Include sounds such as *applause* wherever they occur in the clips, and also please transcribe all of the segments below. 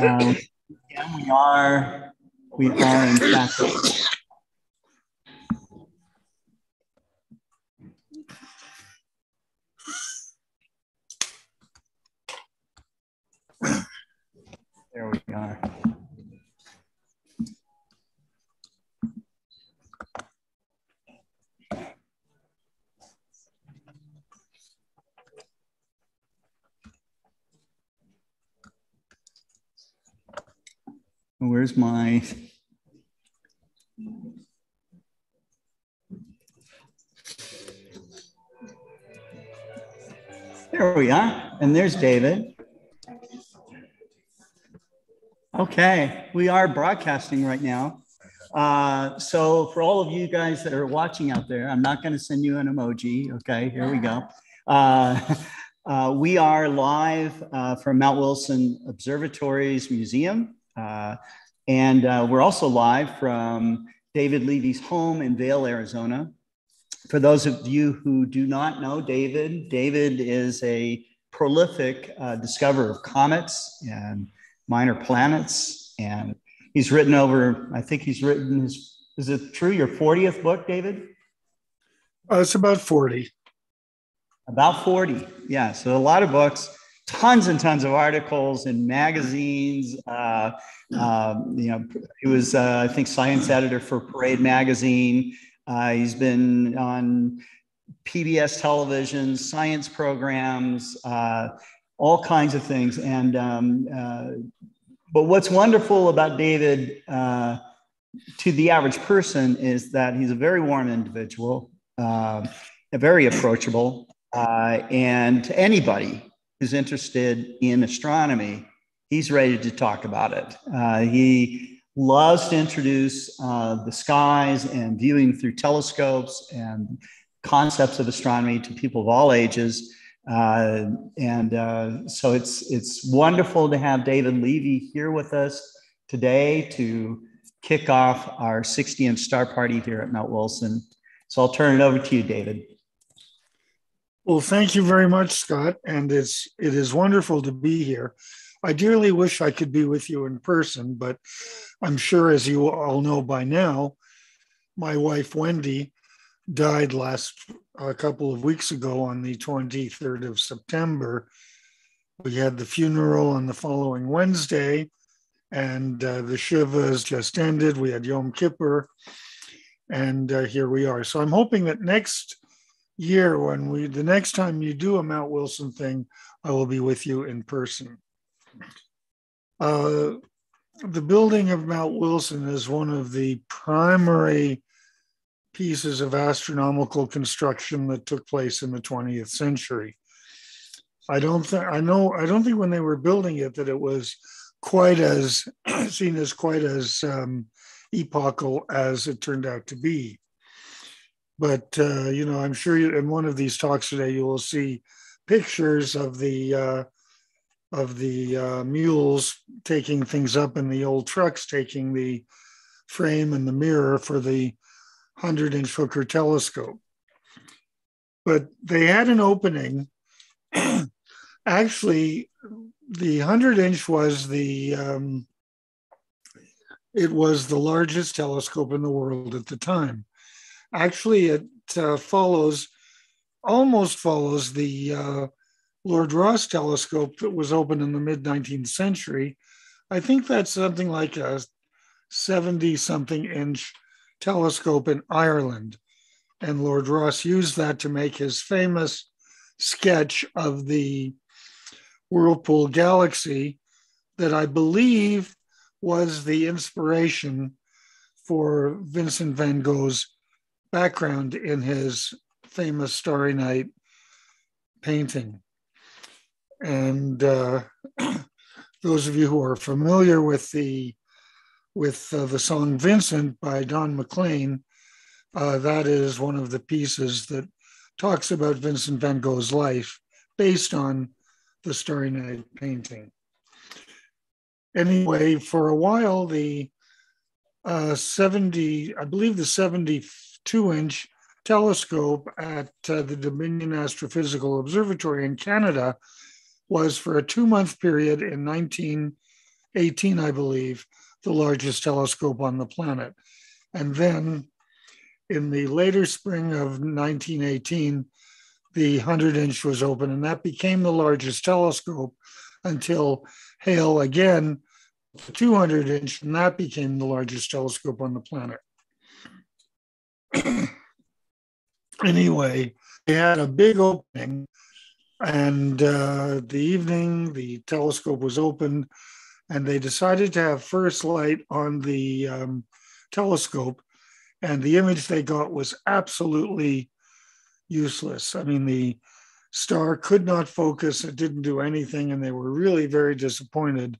Yeah, we are. We are in fact. There we are. Where's my There we are. And there's David. Okay, we are broadcasting right now. Uh, so for all of you guys that are watching out there, I'm not going to send you an emoji. Okay, here we go. Uh, *laughs* uh, we are live uh, from Mount Wilson Observatories Museum. Uh, and uh, we're also live from David Levy's home in Vail, Arizona. For those of you who do not know David, David is a prolific uh, discoverer of comets and minor planets. And he's written over, I think he's written his, is it true, your 40th book, David? Uh, it's about 40. About 40, yeah. So a lot of books tons and tons of articles in magazines. Uh, uh, you know, he was, uh, I think, science editor for Parade magazine. Uh, he's been on PBS television, science programs, uh, all kinds of things. And um, uh, but what's wonderful about David to the average person is that he's a very warm individual, very approachable, and to anybody who's interested in astronomy, he's ready to talk about it. Uh, he loves to introduce uh, the skies and viewing through telescopes and concepts of astronomy to people of all ages. Uh, and uh, so it's it's wonderful to have David Levy here with us today to kick off our 60 inch star party here at Mount Wilson. So I'll turn it over to you, David. Well, thank you very much, Scott, and it's it is wonderful to be here. I dearly wish I could be with you in person, but I'm sure, as you all know by now, my wife Wendy died last a couple of weeks ago on the 23rd of September. We had the funeral on the following Wednesday, and uh, the Shiva just ended. We had Yom Kippur, and uh, here we are. So I'm hoping that next year when we the next time you do a Mount Wilson thing, I will be with you in person. Uh, the building of Mount Wilson is one of the primary pieces of astronomical construction that took place in the 20th century. I don't think I know I don't think when they were building it that it was quite as *clears throat* seen as quite as um, epochal as it turned out to be. But uh, you know, I'm sure you, in one of these talks today you will see pictures of the uh, of the uh, mules taking things up and the old trucks taking the frame and the mirror for the 100 inch Hooker telescope. But they had an opening. *clears throat* Actually, the 100 inch was the um, it was the largest telescope in the world at the time. Actually, it uh, follows, almost follows the uh, Lord Rosse telescope that was opened in the mid 19th century. I think that's something like a 70 something inch telescope in Ireland. And Lord Rosse used that to make his famous sketch of the Whirlpool galaxy that I believe was the inspiration for Vincent van Gogh's background in his famous Starry Night painting. And uh, *clears throat* those of you who are familiar with the with uh, the song Vincent by Don McLean, uh, that is one of the pieces that talks about Vincent van Gogh's life based on the Starry Night painting. Anyway, for a while, the uh, 70, I believe the 72 inch telescope at uh, the Dominion Astrophysical Observatory in Canada was for a two month period in 1918, I believe, the largest telescope on the planet. And then in the later spring of 1918, the 100 inch was open, and that became the largest telescope until Hale again, the 200 inch, and that became the largest telescope on the planet. *clears throat* anyway, they had a big opening, and uh, the evening the telescope was opened, and they decided to have first light on the um, telescope, and the image they got was absolutely useless. I mean, the star could not focus, it didn't do anything, and they were really very disappointed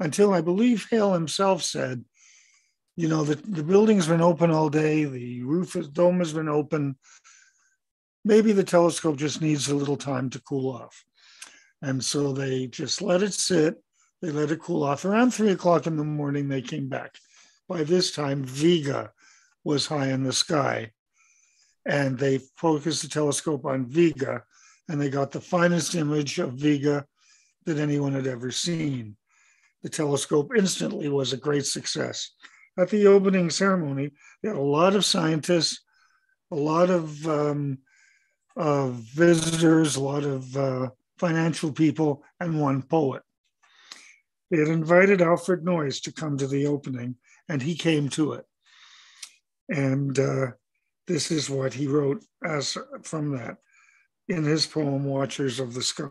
until I believe Hale himself said, you know, the, the building's been open all day, the roof is, dome has been open. Maybe the telescope just needs a little time to cool off. And so they just let it sit, they let it cool off. Around three o'clock in the morning, they came back. By this time, Vega was high in the sky. And they focused the telescope on Vega, and they got the finest image of Vega that anyone had ever seen. The telescope instantly was a great success. At the opening ceremony, they had a lot of scientists, a lot of, um, of visitors, a lot of uh, financial people, and one poet. They had invited Alfred Noyes to come to the opening, and he came to it. And uh, this is what he wrote as from that in his poem, Watchers of the Sky.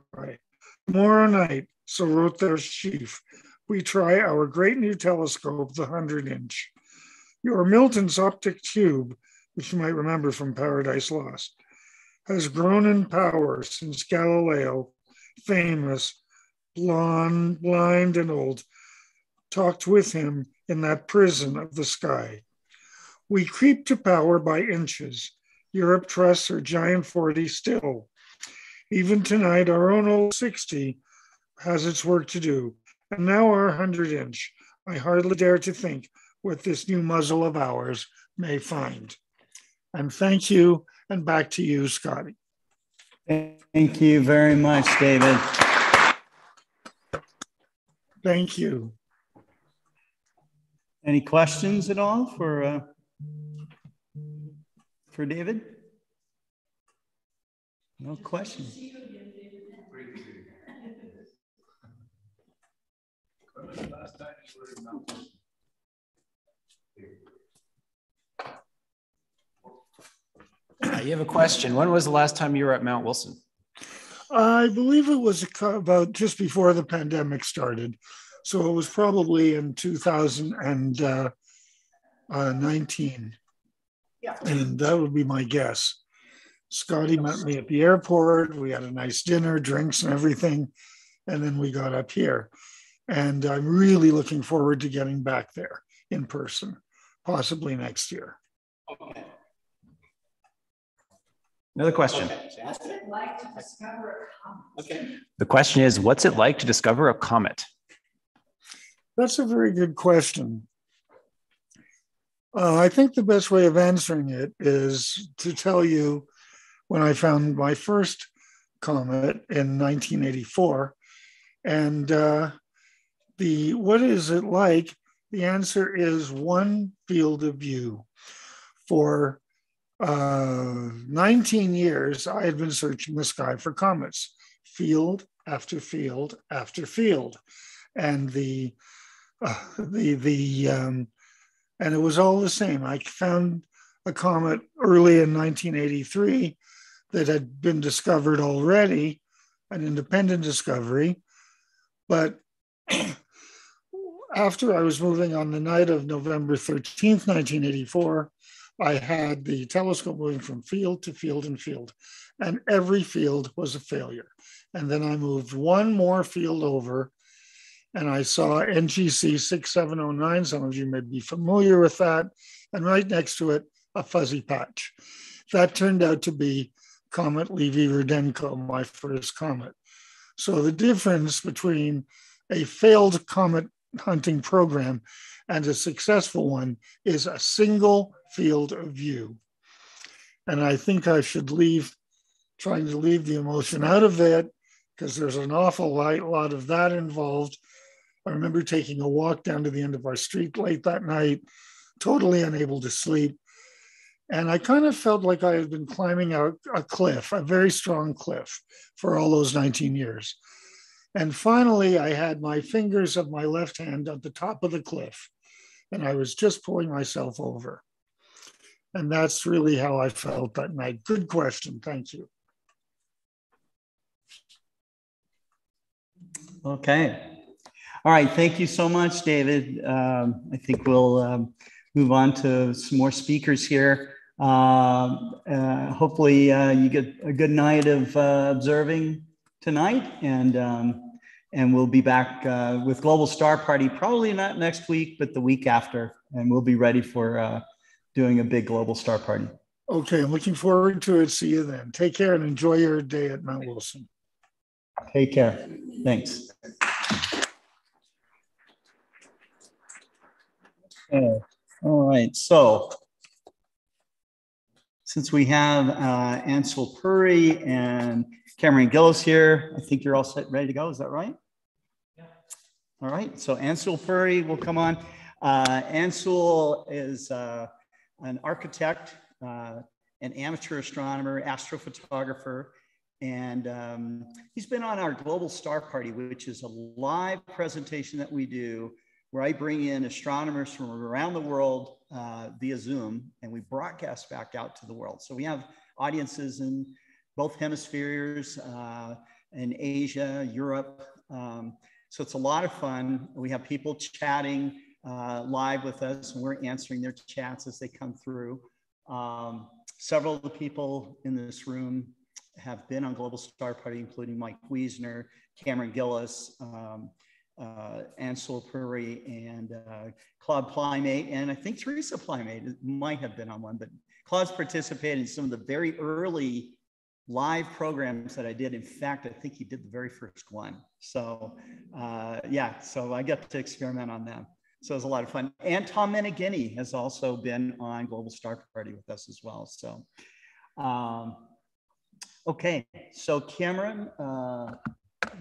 Tomorrow night, so wrote their chief, we try our great new telescope, the 100 inch. Your Milton's optic tube, which you might remember from Paradise Lost, has grown in power since Galileo, famous, blonde, blind, and old, talked with him in that prison of the sky. We creep to power by inches. Europe trusts her giant 40 still. Even tonight, our own old 60 has its work to do. And now our 100 inch. I hardly dare to think what this new muzzle of ours may find. And thank you, and back to you, Scotty. Thank you very much, David. Thank you. Any questions at all for uh, for David? No questions. *laughs* Uh, you have a question. When was the last time you were at Mount Wilson? I believe it was about just before the pandemic started. So it was probably in 2019. Uh, yeah. And that would be my guess. Scotty met me at the airport. We had a nice dinner, drinks, and everything. And then we got up here. And I'm really looking forward to getting back there in person, possibly next year. Okay. Another question. Okay. The question is What's it like to discover a comet? That's a very good question. Uh, I think the best way of answering it is to tell you when I found my first comet in 1984. And uh, the what is it like? The answer is one field of view. For uh, 19 years, I had been searching the sky for comets, field after field after field, and the uh, the the um, and it was all the same. I found a comet early in 1983 that had been discovered already, an independent discovery, but *clears throat* after I was moving on the night of November 13th, 1984, I had the telescope moving from field to field and field, and every field was a failure. And then I moved one more field over, and I saw NGC 6709. Some of you may be familiar with that. And right next to it, a fuzzy patch. That turned out to be Comet Levy-Rudenko, my first comet. So the difference between a failed comet hunting program and a successful one is a single field of view. And I think I should leave, trying to leave the emotion out of it, because there's an awful lot of that involved. I remember taking a walk down to the end of our street late that night, totally unable to sleep. And I kind of felt like I had been climbing a, a cliff, a very strong cliff, for all those 19 years. And finally, I had my fingers of my left hand at the top of the cliff, and I was just pulling myself over. And that's really how I felt that night. Good question. Thank you. Okay. All right. Thank you so much, David. Um, I think we'll um, move on to some more speakers here. Um, uh, hopefully, uh, you get a good night of uh, observing tonight, and um, and we'll be back uh, with Global Star Party probably not next week, but the week after, and we'll be ready for uh, doing a big Global Star Party. Okay, I'm looking forward to it. See you then. Take care and enjoy your day at Mount Wilson. Take care. Thanks. Okay. All right. So since we have uh, Anshul Puri and Cameron Gillis here, I think you're all set, ready to go. Is that right? All right. So Anshul Puri will come on. Uh, Anshul is uh, an architect, uh, an amateur astronomer, astrophotographer, and um, he's been on our Global Star Party, which is a live presentation that we do where I bring in astronomers from around the world uh, via Zoom and we broadcast back out to the world. So we have audiences in both hemispheres, uh, in Asia, Europe. Um, so it's a lot of fun. We have people chatting uh, live with us and we're answering their chats as they come through. Um, several of the people in this room have been on Global Star Party, including Mike Wiesner, Cameron Gillis, um, uh, Anshul Puri and uh, Claude Plymate, and I think Teresa Plymate might have been on one, but Claude's participated in some of the very early live programs that I did. In fact, I think he did the very first one. So uh, yeah, so I get to experiment on them. So it was a lot of fun. And Tom Meneghini has also been on Global Star Party with us as well. So um, okay, so Cameron, uh,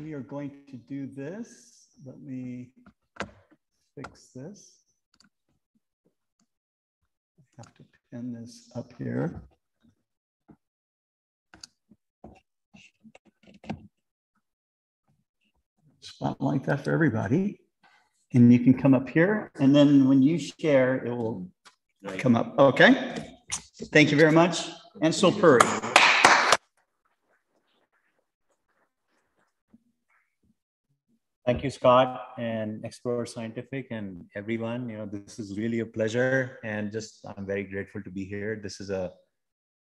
we are going to do this let me fix this. I have to pin this up here. Spot like that for everybody. And you can come up here, and then when you share, it will come up. Okay. Thank you very much. Anshul Puri. Thank you, Scott and Explore Scientific and everyone. You know, this is really a pleasure and just I'm very grateful to be here. This is a,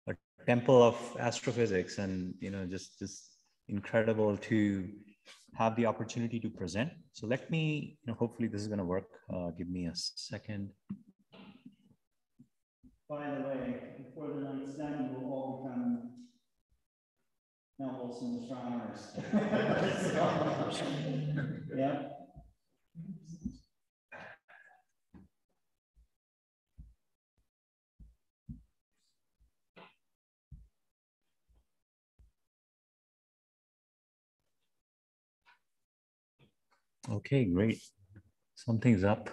a temple of astrophysics and, you know, just, just incredible to have the opportunity to present. So let me, you know, hopefully this is going to work. Uh, give me a second. By the way, before the night's done, you will all become Mount Wilson astronomers. yeah. Okay, great. Something's up.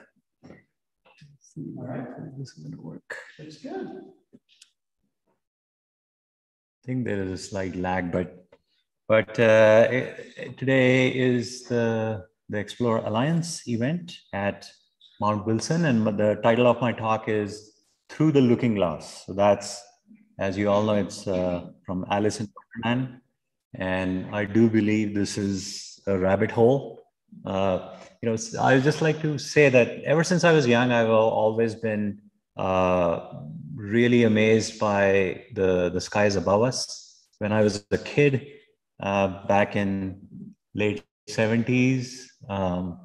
All right. This is going to work. It's good. I think there is a slight lag, but but uh, today is the the Explore Alliance event at Mount Wilson, and the title of my talk is "Through the Looking Glass." So that's, as you all know, it's uh, from Alice in Wonderland, and I do believe this is a rabbit hole. Uh, you know, I would just like to say that ever since I was young, I've always been uh, really amazed by the, the skies above us. When I was a kid, uh, back in late 70s, um,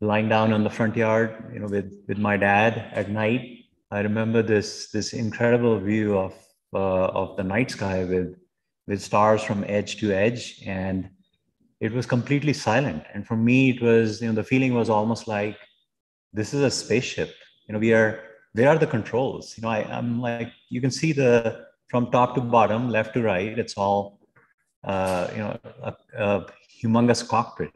lying down on the front yard, you know, with, with my dad at night, I remember this, this incredible view of, uh, of the night sky with, with stars from edge to edge. And it was completely silent. And for me, it was, you know, the feeling was almost like this is a spaceship. You know, we are where are the controls? You know, I, I'm like, you can see the from top to bottom, left to right, it's all, uh, you know, a, a humongous cockpit.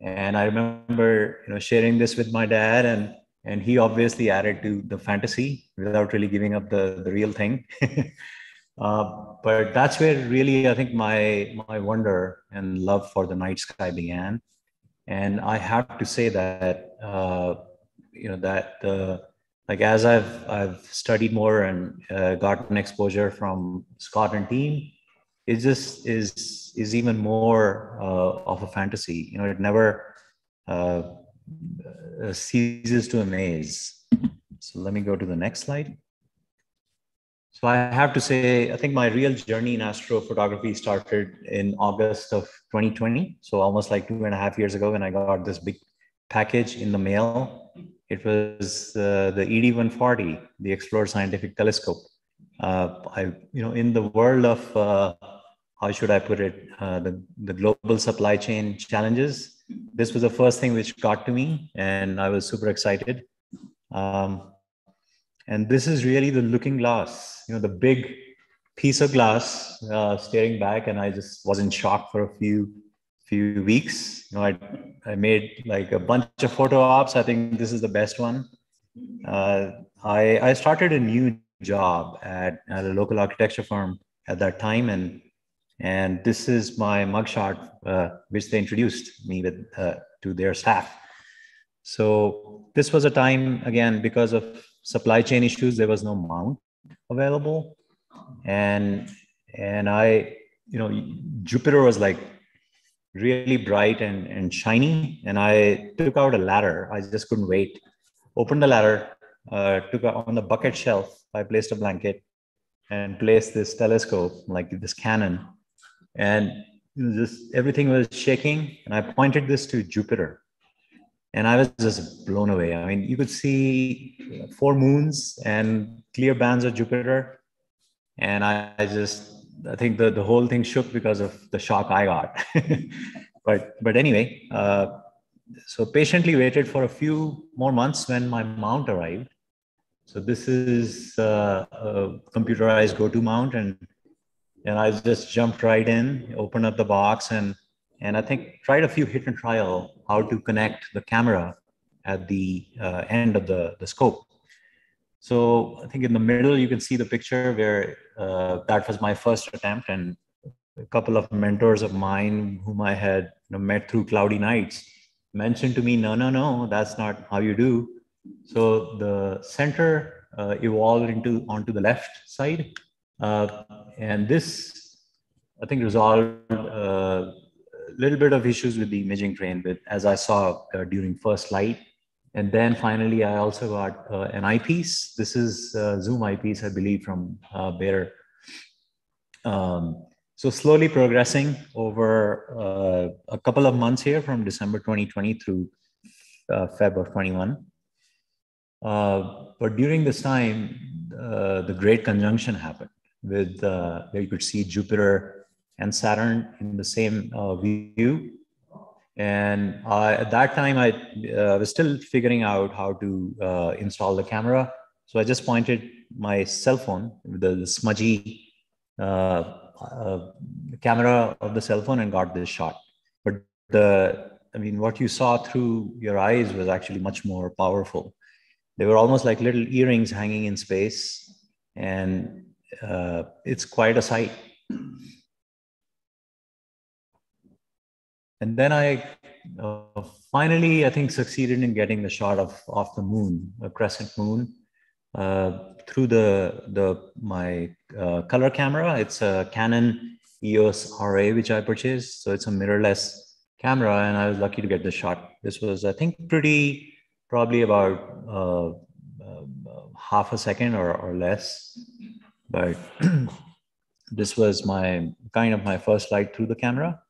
And I remember, you know, sharing this with my dad, and and he obviously added to the fantasy without really giving up the the real thing. *laughs* uh, but that's where really I think my my wonder and love for the night sky began. And I have to say that uh, you know that the like as I've I've studied more and uh, gotten exposure from Scott and team, it just is is even more uh, of a fantasy. You know, it never uh, uh, ceases to amaze. So let me go to the next slide. So I have to say, I think my real journey in astrophotography started in August of 2020. So almost like two and a half years ago when I got this big package in the mail it was uh, the ED140, the Explore Scientific Telescope. Uh, I, you know, in the world of uh, how should I put it, uh, the, the global supply chain challenges, this was the first thing which got to me, and I was super excited. Um, and this is really the looking glass, you know, the big piece of glass uh, staring back, and I just was in shock for a few few weeks. You know, I I made like a bunch of photo ops. I think this is the best one. Uh, I I started a new job at, at a local architecture firm at that time, and and this is my mugshot, uh, which they introduced me with uh, to their staff. So this was a time again because of supply chain issues. There was no mount available, and and I you know Jupiter was like really bright and, and shiny. And I took out a ladder. I just couldn't wait. Opened the ladder, uh, took on the bucket shelf. I placed a blanket and placed this telescope, like this cannon, And just everything was shaking. And I pointed this to Jupiter. And I was just blown away. I mean, you could see four moons and clear bands of Jupiter. And I, I just I think the, the whole thing shook because of the shock I got. *laughs* but but anyway, uh, so patiently waited for a few more months when my mount arrived. So this is uh, a computerized go-to mount, and and I just jumped right in, opened up the box, and and I think tried a few hit and trial how to connect the camera at the uh, end of the the scope. So I think in the middle, you can see the picture where uh, that was my first attempt. And a couple of mentors of mine whom I had you know, met through cloudy nights mentioned to me, no, no, no, that's not how you do. So the center uh, evolved into onto the left side. Uh, and this, I think, resolved uh, little bit of issues with the imaging train with, as I saw uh, during first light and then finally, I also got uh, an eyepiece. This is uh, Zoom eyepiece, I believe, from uh, Baader. Um, so slowly progressing over uh, a couple of months here from December 2020 through uh, Feb of 21. Uh, but during this time, the Great Conjunction happened with where you could see Jupiter and Saturn in the same view and uh, at that time, I uh, was still figuring out how to uh, install the camera. So I just pointed my cell phone, the, the smudgy uh, uh, camera of the cell phone, and got this shot. But the, I mean, what you saw through your eyes was actually much more powerful. They were almost like little earrings hanging in space, and uh, it's quite a sight. And then I uh, finally, I think, succeeded in getting the shot of, of the moon, a crescent moon, uh, through the, the my uh, color camera. It's a Canon EOS RA, which I purchased. So it's a mirrorless camera, and I was lucky to get the shot. This was, I think, pretty, probably about uh, uh, half a second or, or less. But *clears throat* this was my kind of my first light through the camera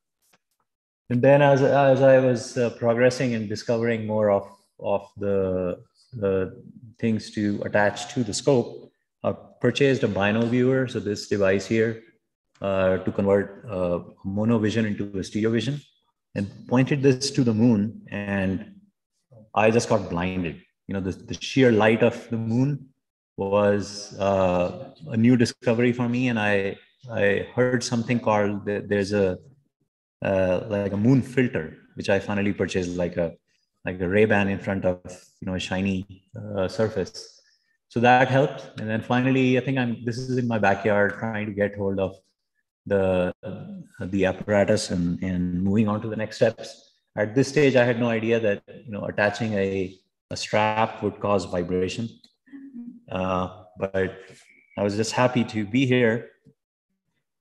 and then as, as I was uh, progressing and discovering more of, of the, the things to attach to the scope, I purchased a bino viewer. So this device here uh, to convert uh, mono vision into a stereo vision and pointed this to the moon and I just got blinded. You know, the, the sheer light of the moon was uh, a new discovery for me. And I, I heard something called, there's a uh, like a moon filter which I finally purchased like a like a Ray Ban in front of you know a shiny uh, surface. So that helped. And then finally, I think I'm this is in my backyard trying to get hold of the the apparatus and and moving on to the next steps. At this stage, I had no idea that you know attaching a a strap would cause vibration. Uh, but I was just happy to be here.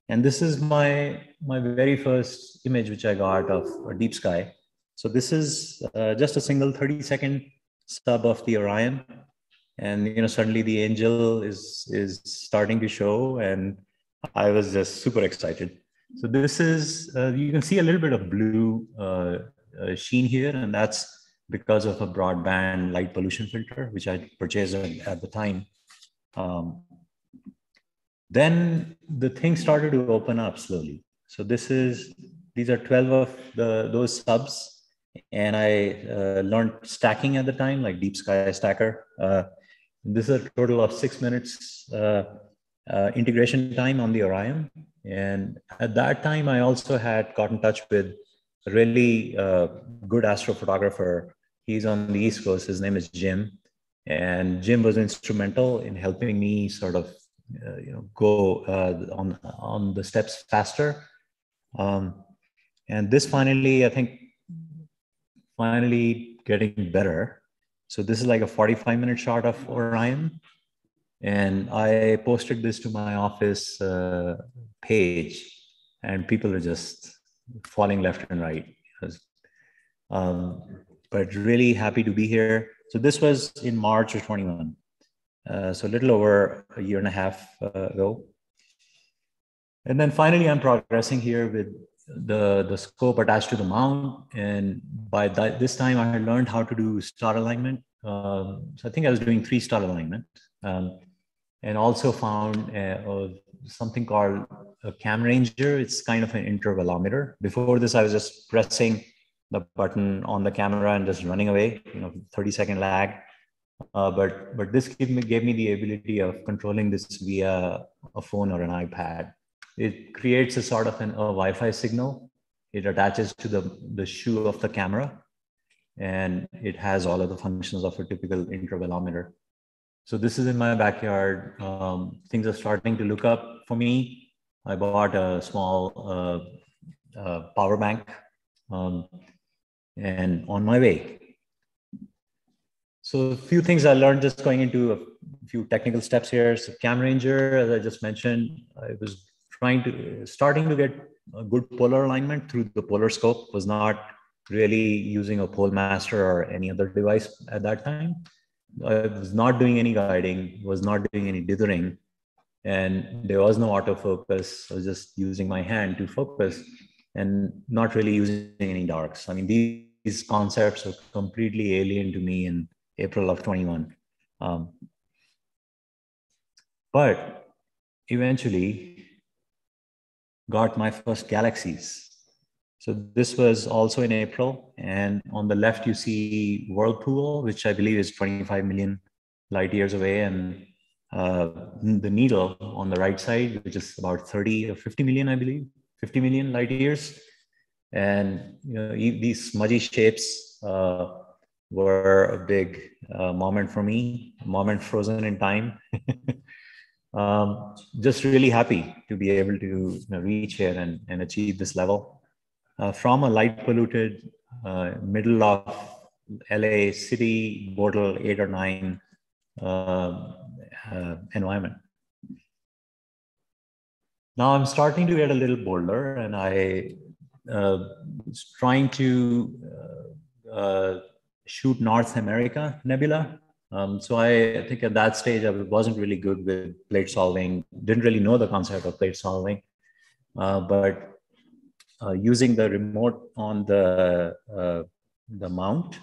And this is my my very first image which I got of a deep sky. So this is uh, just a single 30 second sub of the Orion. And you know, suddenly the angel is is starting to show, and I was just super excited. So this is uh, you can see a little bit of blue uh, uh sheen here, and that's because of a broadband light pollution filter, which I purchased at the time. Um, then the thing started to open up slowly. So this is, these are 12 of the those subs. And I uh, learned stacking at the time, like Deep Sky Stacker. Uh, this is a total of six minutes uh, uh integration time on the Orion. And at that time, I also had got in touch with a really uh, good astrophotographer. He's on the East Coast. His name is Jim. And Jim was instrumental in helping me sort of uh, you know go uh, on on the steps faster. Um, and this finally i think finally getting better. So this is like a 45 minute shot of orion. And i posted this to my office uh, page. And people are just falling left and right. Um, but really happy to be here. So this was in march of 21 uh, so a little over a year and a half uh, ago. And then finally, I'm progressing here with the, the scope attached to the mount. And by that, this time, I had learned how to do star alignment. Um, so I think I was doing three star alignment. Um, and also found uh, something called a cam ranger. It's kind of an intervalometer. Before this, I was just pressing the button on the camera and just running away, you know, 30 second lag. Uh, but but this gave me, gave me the ability of controlling this via a phone or an iPad. It creates a sort of an, a Wi-Fi signal. It attaches to the, the shoe of the camera, and it has all of the functions of a typical intervalometer. So this is in my backyard. Um, things are starting to look up for me. I bought a small uh, uh, power bank, um, and on my way so a few things I learned just going into a few technical steps here. So Cam Ranger, as I just mentioned, I was trying to starting to get a good polar alignment through the polar scope. Was not really using a pole master or any other device at that time. I was not doing any guiding, was not doing any dithering, and there was no autofocus. I was just using my hand to focus and not really using any darks. I mean, these, these concepts are completely alien to me and April of 21. Um, but eventually got my first galaxies. So this was also in April. And on the left, you see Whirlpool, which I believe is 25 million light years away. And uh, the needle on the right side, which is about 30 or 50 million, I believe, 50 million light years. And you know, these smudgy shapes uh, were a big uh, moment for me, moment frozen in time. *laughs* um, just really happy to be able to you know, reach here and, and achieve this level. Uh, from a light polluted uh, middle of LA city, Bortle 8 or 9 um, uh, environment. Now I'm starting to get a little bolder and I uh, trying to uh, shoot North America nebula. Um, so I, think at that stage I wasn't really good with plate solving, didn't really know the concept of plate solving, uh, but uh, using the remote on the uh, the mount,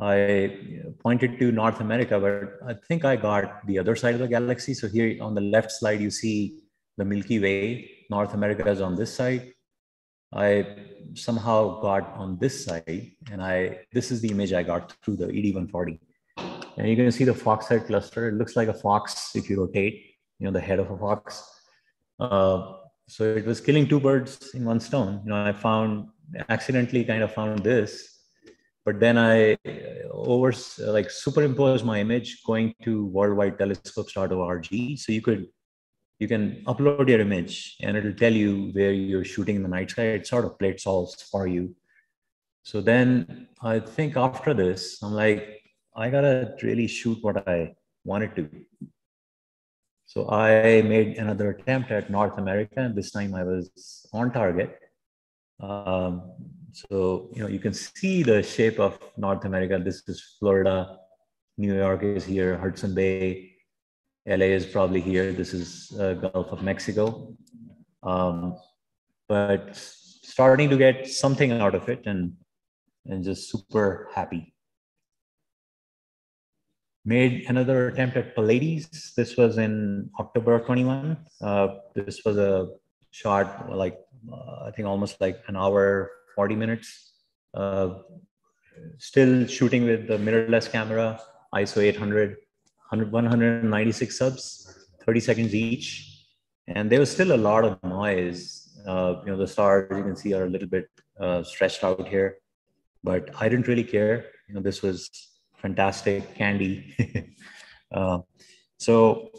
I pointed to North America, but I think I got the other side of the galaxy. So here on the left slide, you see the Milky Way. North America is on this side. I somehow got on this side and I, this is the image I got through the ED140. And you can see the fox head cluster. It looks like a fox if you rotate, you know, the head of a fox. Uh, so it was killing two birds in one stone. You know, I found accidentally kind of found this but then I over like superimposed my image going to worldwide worldwidetelescopes.org. So you could you can upload your image and it'll tell you where you're shooting in the night sky. It sort of it solves for you. So then I think after this, I'm like, I gotta really shoot what I wanted to. Be. So I made another attempt at North America, and this time I was on target. Um, so, you know, you can see the shape of North America. This is Florida, New York is here, Hudson Bay, LA is probably here. This is uh, Gulf of Mexico. Um, but starting to get something out of it and, and just super happy. Made another attempt at Pleiades. This was in October 21. Uh, this was a shot like, uh, I think almost like an hour 40 minutes. Uh, still shooting with the mirrorless camera, ISO 800, 196 subs, 30 seconds each. And there was still a lot of noise. Uh, you know, the stars you can see are a little bit uh, stretched out here, but I didn't really care. You know, this was fantastic candy. *laughs* uh, so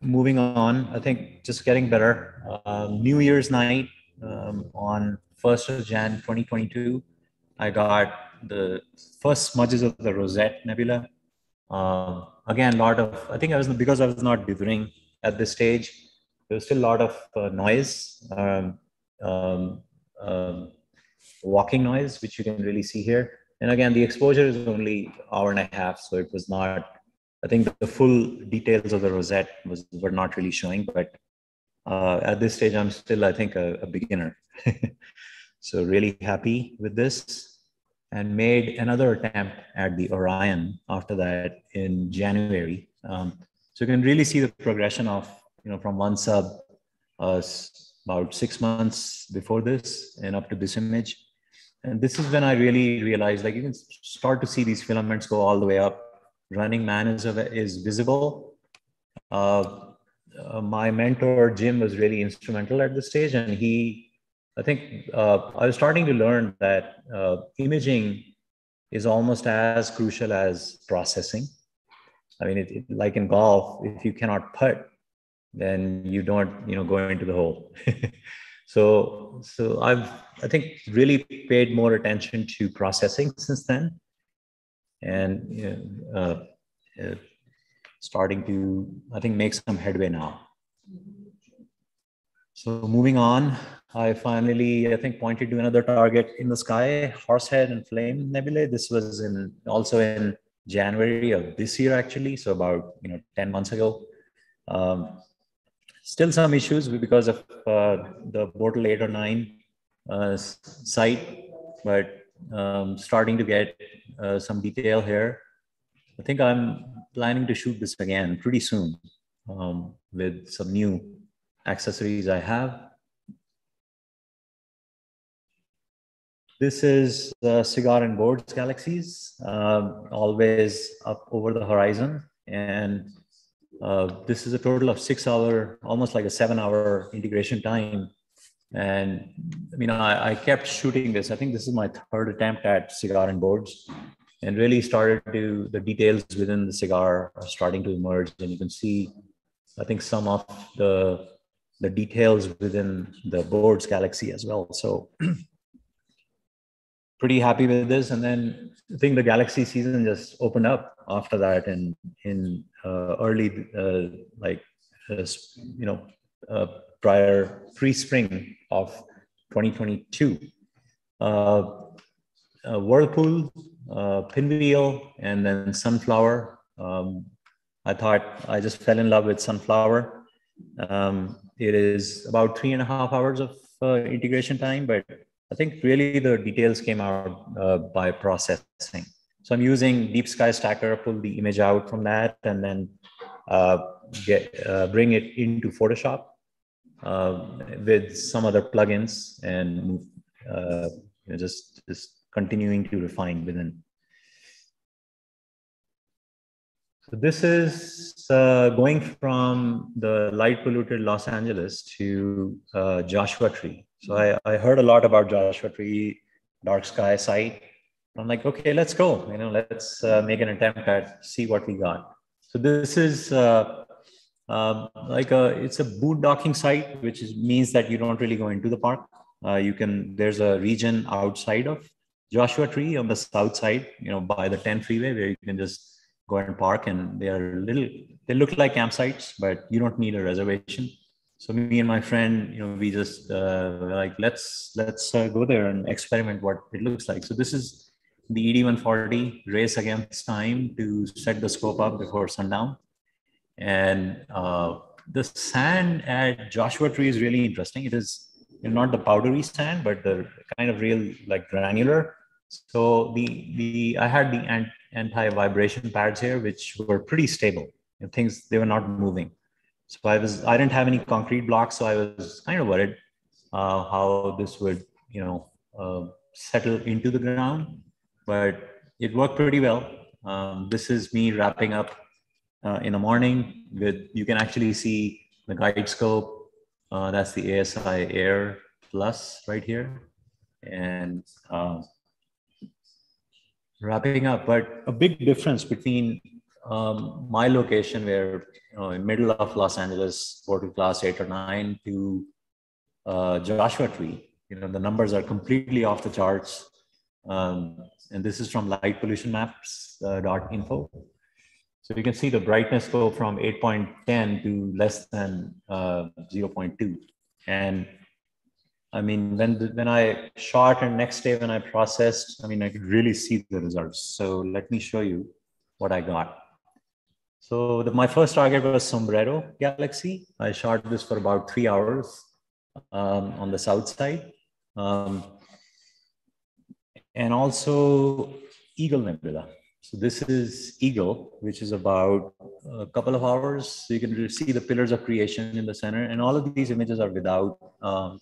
moving on, I think just getting better. Um, New Year's night um, on 1st of Jan 2022, I got the first smudges of the Rosette Nebula. Um, again, a lot of, I think I was, because I was not dithering at this stage, there was still a lot of uh, noise, um, um, um, walking noise, which you can really see here. And again, the exposure is only hour and a half, so it was not, I think the full details of the Rosette was, were not really showing, but uh, at this stage, I'm still, I think, a, a beginner. *laughs* So really happy with this and made another attempt at the Orion after that in January. Um, so you can really see the progression of, you know, from one sub uh, about six months before this and up to this image. And this is when I really realized like you can start to see these filaments go all the way up. Running man is, is visible. Uh, uh, my mentor, Jim, was really instrumental at this stage and he I think uh, I was starting to learn that uh, imaging is almost as crucial as processing. I mean, it, it, like in golf, if you cannot putt, then you don't, you know, go into the hole. *laughs* so, so I've, I think, really paid more attention to processing since then, and you know, uh, uh starting to, I think, make some headway now. So moving on, I finally, I think, pointed to another target in the sky, Horsehead and Flame Nebulae. This was in also in January of this year, actually. So about you know 10 months ago. Um, still some issues because of uh, the Bortle 8 or 9 uh, site, but um, starting to get uh, some detail here. I think I'm planning to shoot this again pretty soon um, with some new accessories I have. This is the cigar and Bode's galaxies, um, always up over the horizon. And uh, this is a total of six hour, almost like a seven hour integration time. And I mean, I, I kept shooting this. I think this is my third attempt at cigar and Bode's and really started to the details within the cigar are starting to emerge. And you can see, I think some of the the details within the Bode's galaxy as well. So *clears throat* pretty happy with this. And then I think the galaxy season just opened up after that and in uh, early, uh, like, uh, you know, uh, prior pre-spring of 2022. Uh, uh, Whirlpool, Pinwheel, and then Sunflower. Um, I thought I just fell in love with Sunflower. Um, it is about three and a half hours of integration time, but I think really the details came out uh, by processing. So I'm using Deep Sky Stacker, pull the image out from that, and then uh, get uh, bring it into Photoshop uh, with some other plugins, and uh, you know, just just continuing to refine within. So this is uh, going from the light polluted Los Angeles to Joshua Tree. So I, I, heard a lot about Joshua Tree. dark sky site. I'm like, okay, let's go. You know, let's uh, make an attempt at see what we got. So this is uh, um, like a it's a boondocking site, which is, means that you don't really go into the park. Uh, you can there's a region outside of Joshua Tree on the south side, you know, by the 10 freeway where you can just go and park, and they are little. They look like campsites, but you don't need a reservation. So me and my friend, you know, we just uh, like let's let's uh, go there and experiment what it looks like. So this is the ED140 race against time to set the scope up before sundown. And uh, the sand at Joshua Tree is really interesting. It is not the powdery sand, but the kind of real like granular. So the the I had the anti-vibration pads here, which were pretty stable. You know, things they were not moving. So I was I didn't have any concrete blocks, so I was kind of worried uh, how this would you know uh, settle into the ground but it worked pretty well. Um, this is me wrapping up uh, in the morning with, you can actually see the guide scope. Uh, that's the ASI Air Plus right here. And uh, wrapping up, but a big difference between um, my location where, you know, in middle of Los Angeles, Bortle class eight or nine to uh, Joshua Tree, you know, the numbers are completely off the charts. Um, and this is from light pollution maps Uh, dot info. so you can see the brightness go from 8.10 to less than uh, 0.2. And I mean, when, when I shot and next day when I processed, I mean, I could really see the results. So let me show you what I got. So the, my first target was Sombrero Galaxy. I shot this for about three hours um, on the south side. Um, and also Eagle Nebula. So this is Eagle, which is about a couple of hours. So you can see the pillars of creation in the center. And all of these images are without um,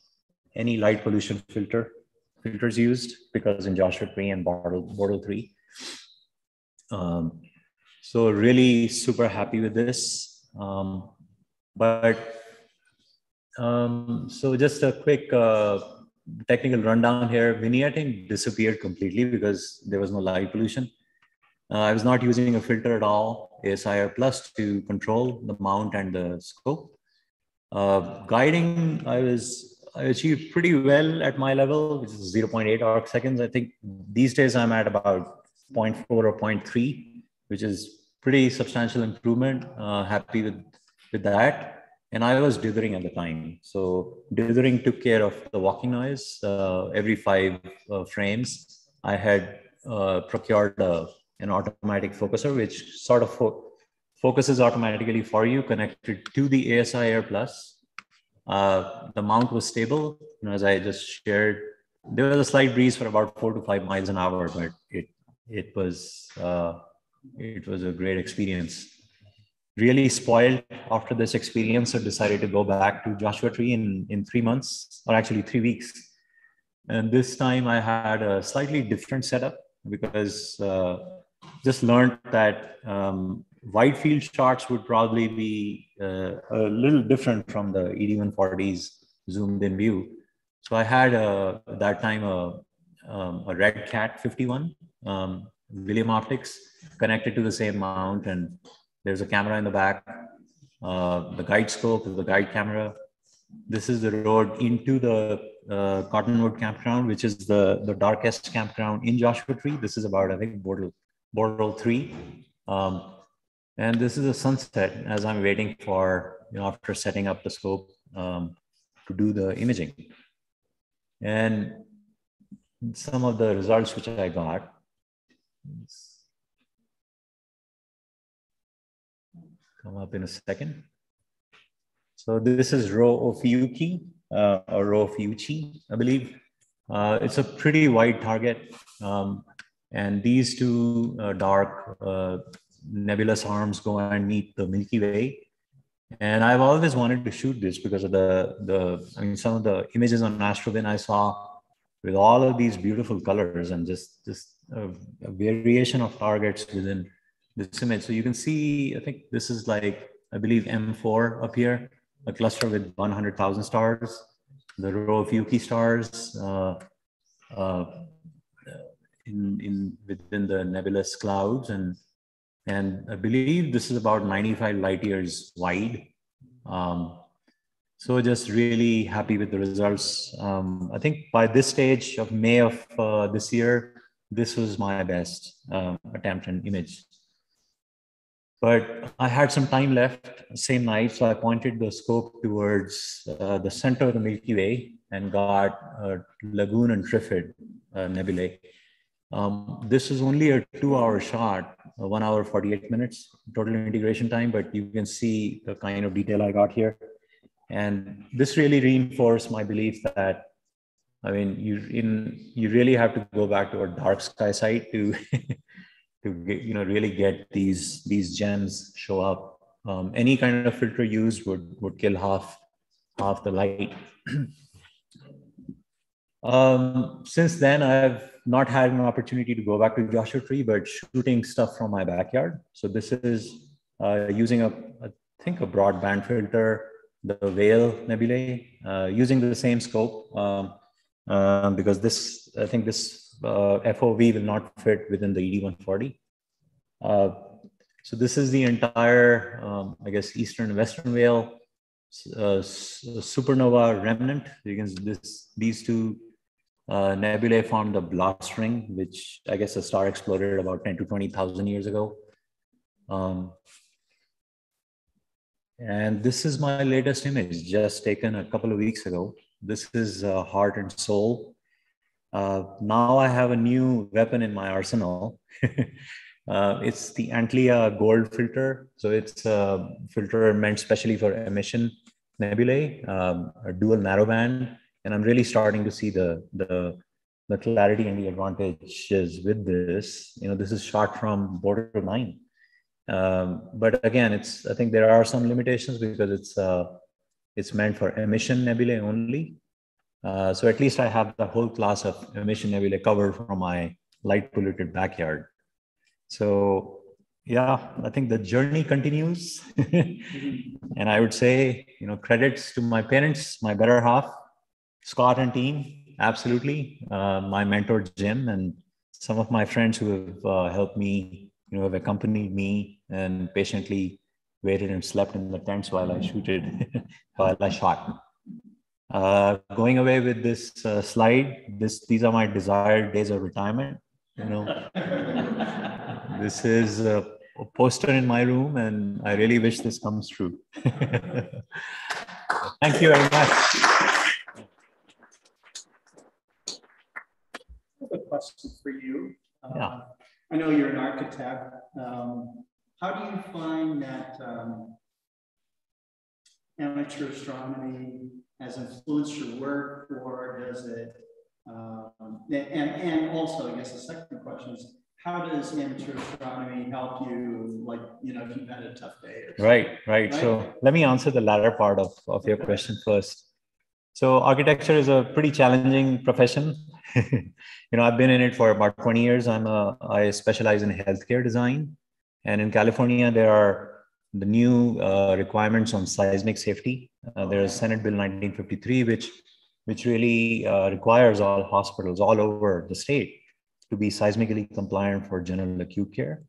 any light pollution filter filters used because in Joshua Tree and Bortle, Bortle 3. Um, so really super happy with this. Um, but um, so just a quick uh, technical rundown here, vignetting disappeared completely because there was no light pollution. Uh, I was not using a filter at all, ASI Air plus to control the mount and the scope. Uh, guiding, I was I achieved pretty well at my level, which is 0.8 arc seconds. I think these days I'm at about 0.4 or 0.3, which is pretty substantial improvement. Uh, happy with, with that and I was dithering at the time. So dithering took care of the walking noise. Uh, every five uh, frames, I had uh, procured uh, an automatic focuser, which sort of fo- focuses automatically for you, connected to the ASI Air Plus. Uh, the mount was stable, as I just shared. There was a slight breeze for about four to five miles an hour, but it it was it was a great experience. Really spoiled after this experience so decided to go back to joshua tree in, in three months or actually three weeks. And this time i had a slightly different setup because uh, just learned that um, wide field shots would probably be uh, a little different from the ed140's zoomed in view. So i had a, that time a, um, a red cat 51 um, william optics connected to the same mount and there's a camera in the back, uh, the guide scope, the guide camera. This is the road into the uh, Cottonwood campground, which is the, the darkest campground in Joshua Tree. This is about, I think, Bortle, Bortle 3. Um, and this is a sunset as I'm waiting for, you know, after setting up the scope um, to do the imaging. And some of the results which I got, come up in a second. So this is Rho Ophiuchi, uh, or Rho Ophiuchi, I believe. Uh, it's a pretty wide target. Um, and these two uh, dark uh, nebulous arms go and meet the Milky Way. And I've always wanted to shoot this because of the, the I mean, some of the images on Astrobin I saw with all of these beautiful colors and just, just a, a variation of targets within this image. So you can see, I think this is like, I believe M4 up here, a cluster with 100,000 stars, the Rho Ophiuchi stars, uh, uh, in, in within the nebulous clouds. And, and I believe this is about 95 light years wide. Um, so just really happy with the results. Um, I think by this stage of May of uh, this year, this was my best uh, attempt and image. But I had some time left same night, so I pointed the scope towards uh, the center of the Milky Way and got Lagoon and Trifid uh, nebulae. Um, this is only a two-hour shot, uh, one hour 48 minutes total integration time, but you can see the kind of detail I got here. And this really reinforced my belief that I mean, you in you really have to go back to a dark sky site to *laughs* to get, you know really get these these gems show up. Um, any kind of filter used would would kill half half the light. *clears throat* um, since then, I've not had an opportunity to go back to Joshua Tree, but shooting stuff from my backyard. So this is uh, using a I think a broadband filter, the Veil Nebulae, uh, using the same scope. Um, um, because this, I think this uh, FOV will not fit within the ED140. Uh, so this is the entire, um, I guess, Eastern and Western Veil uh, supernova remnant. You can this these two uh, nebulae formed a blast ring, which I guess a star exploded about 10 to 20,000 years ago. Um, and this is my latest image, just taken a couple of weeks ago. This is uh, heart and soul. Uh, now I have a new weapon in my arsenal. *laughs* uh, it's the Antlia gold filter. So it's a filter meant specially for emission nebulae, um, a dual narrowband. And I'm really starting to see the, the, the clarity and the advantages with this. You know, this is shot from Bortle 9. Um, but again, it's I think there are some limitations because it's uh, it's meant for emission nebulae only. Uh, so at least I have the whole class of emission nebulae covered from my light polluted backyard. So yeah, I think the journey continues. *laughs* and I would say, you know, credits to my parents, my better half, Scott and team, absolutely. Uh, my mentor, Jim, and some of my friends who have uh, helped me, you know, have accompanied me and patiently waited and slept in the tents while I shooted, *laughs* while I shot. Uh, going away with this uh, slide, this these are my desired days of retirement. You know, *laughs* this is a, a, poster in my room, and I really wish this comes true. *laughs* Thank you very much. a question for you. Yeah. Uh, I know you're an architect. Um, how do you find that um, amateur astronomy has influenced your work, or does it? Um, and and also, I guess the second question is, how does amateur astronomy help you, like you know, if you've had a tough day? Right, right, right. So let me answer the latter part of of your question first. So architecture is a pretty challenging profession. *laughs* you know, I've been in it for about 20 years. I'm a I specialize in healthcare design and in California, there are the new uh, requirements on seismic safety. Uh, there is Senate Bill 1953, which which really uh, requires all hospitals all over the state to be seismically compliant for general acute care.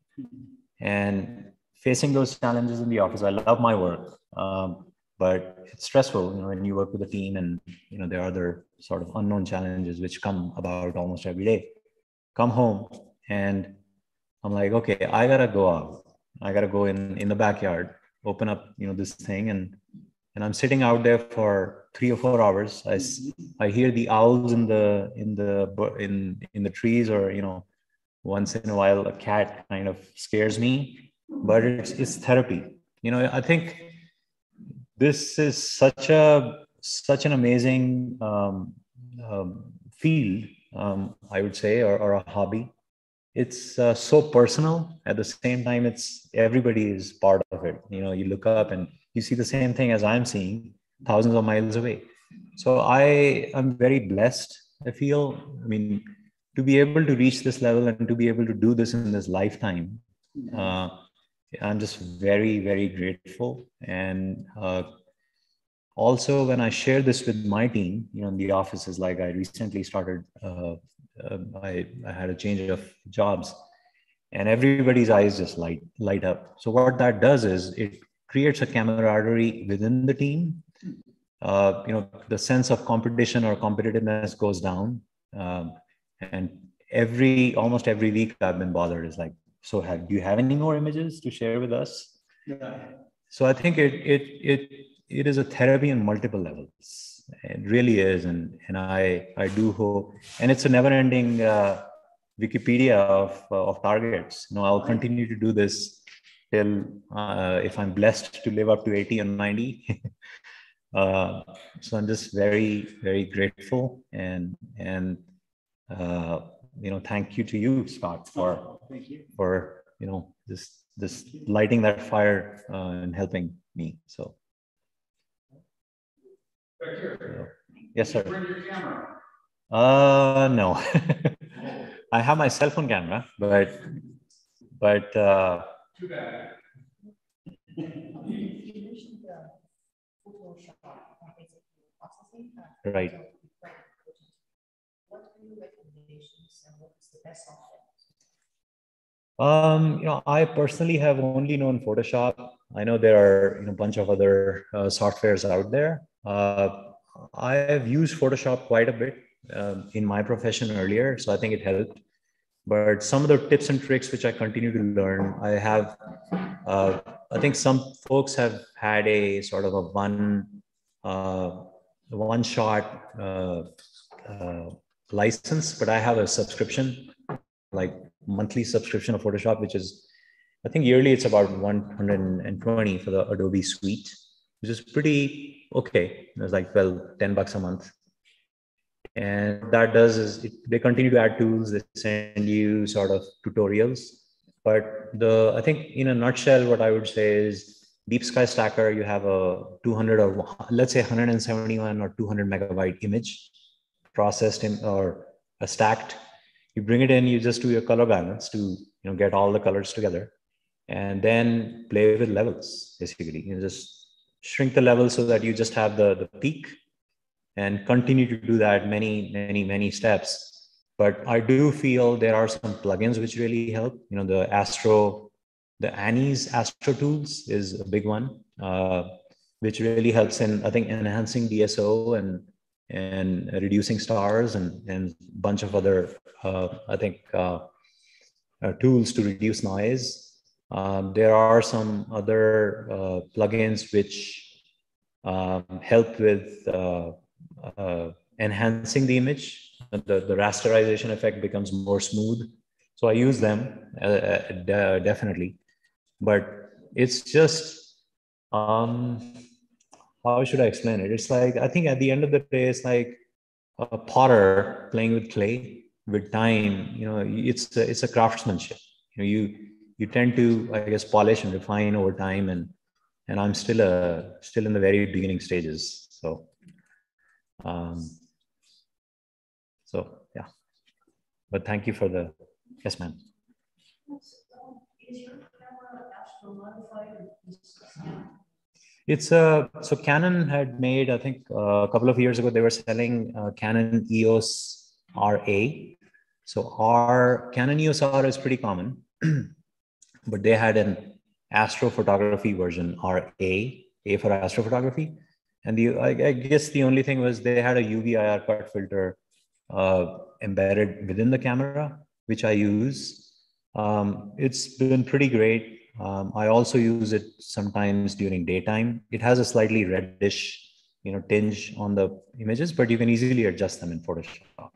And facing those challenges in the office, I love my work, um, but it's stressful. You know, when you work with a team, and you know there are other sort of unknown challenges which come about almost every day. Come home and I'm like, okay, I gotta go out. I gotta go in in the backyard, open up, you know, this thing, and and I'm sitting out there for three or four hours. I I hear the owls in the in the in in the trees, or you know, once in a while a cat kind of scares me, but it's it's therapy. You know, I think this is such a such an amazing um, um, field, um, I would say, or, or a hobby it's uh, so personal. At the same time it's everybody is part of it. You know you look up and you see the same thing as i'm seeing thousands of miles away. So i am very blessed i feel. I mean to be able to reach this level and to be able to do this in this lifetime uh, i'm just very very grateful. And uh, also when i share this with my team you know in the offices like i recently started uh, uh, I, I had a change of jobs and everybody's eyes just light light up. So what that does is it creates a camaraderie within the team. Uh, you know the sense of competition or competitiveness goes down um, and every almost every week i've been bothered. Is like so have do you have any more images to share with us? Yeah. so i think it it it it is a therapy on multiple levels it really is and and i i do hope and it's a never ending uh, wikipedia of uh, of targets you know i'll continue to do this till uh, if i'm blessed to live up to 80 and 90 *laughs* Uh, so I'm just very, very grateful and and uh, you know, thank you to you, Scott, for you. for you know this this lighting that fire uh, and helping me. So. Yes, sir. Bring your camera. Uh, no. *laughs* I have my cell phone camera, but but. Uh, Too bad. Right. What are your recommendations and what is the best option? Um, you know, I personally have only known Photoshop. I know there are you know, a bunch of other uh, softwares out there. Uh, I have used Photoshop quite a bit um, in my profession earlier, so I think it helped. But some of the tips and tricks which I continue to learn, I have. Uh, I think some folks have had a sort of a one uh, one shot uh, uh, license, but I have a subscription, like monthly subscription of Photoshop, which is, I think yearly it's about 120 for the Adobe suite, which is pretty okay. It's like, well, 10 bucks a month. And that does is it, they continue to add tools, they send you sort of tutorials. But the I think in a nutshell, what I would say is Deep Sky Stacker, you have a 200 or let's say 171 or 200 megabyte image processed in or stacked. You bring it in, you just do your color balance to you know get all the colors together, and then play with levels. Basically, you just shrink the level so that you just have the the peak, and continue to do that many many many steps. But I do feel there are some plugins which really help. You know, the Astro the Annie's Astro Tools is a big one, uh, which really helps in I think enhancing DSO and and reducing stars and and bunch of other uh, I think uh, uh tools to reduce noise. Um, there are some other uh, plugins which um, help with uh, enhancing the image. The, the rasterization effect becomes more smooth. So I use them definitely but it's just um how should i explain it it's like i think at the end of the day it's like a potter playing with clay with time you know it's a, it's a craftsmanship you know you you tend to i guess polish and refine over time and and i'm still a still in the very beginning stages. So um so yeah. But thank you for the yes ma'am. It's a uh, so Canon had made I think uh, a couple of years ago they were selling uh, Canon EOS RA. So our Canon EOS R is pretty common, *clears throat* but they had an astrophotography version RA, A for astrophotography, and the I, I, guess the only thing was they had a UV IR cut filter uh, embedded within the camera, which I use. Um, it's been pretty great um, I also use it sometimes during daytime. It has a slightly reddish, you know, tinge on the images, but you can easily adjust them in Photoshop.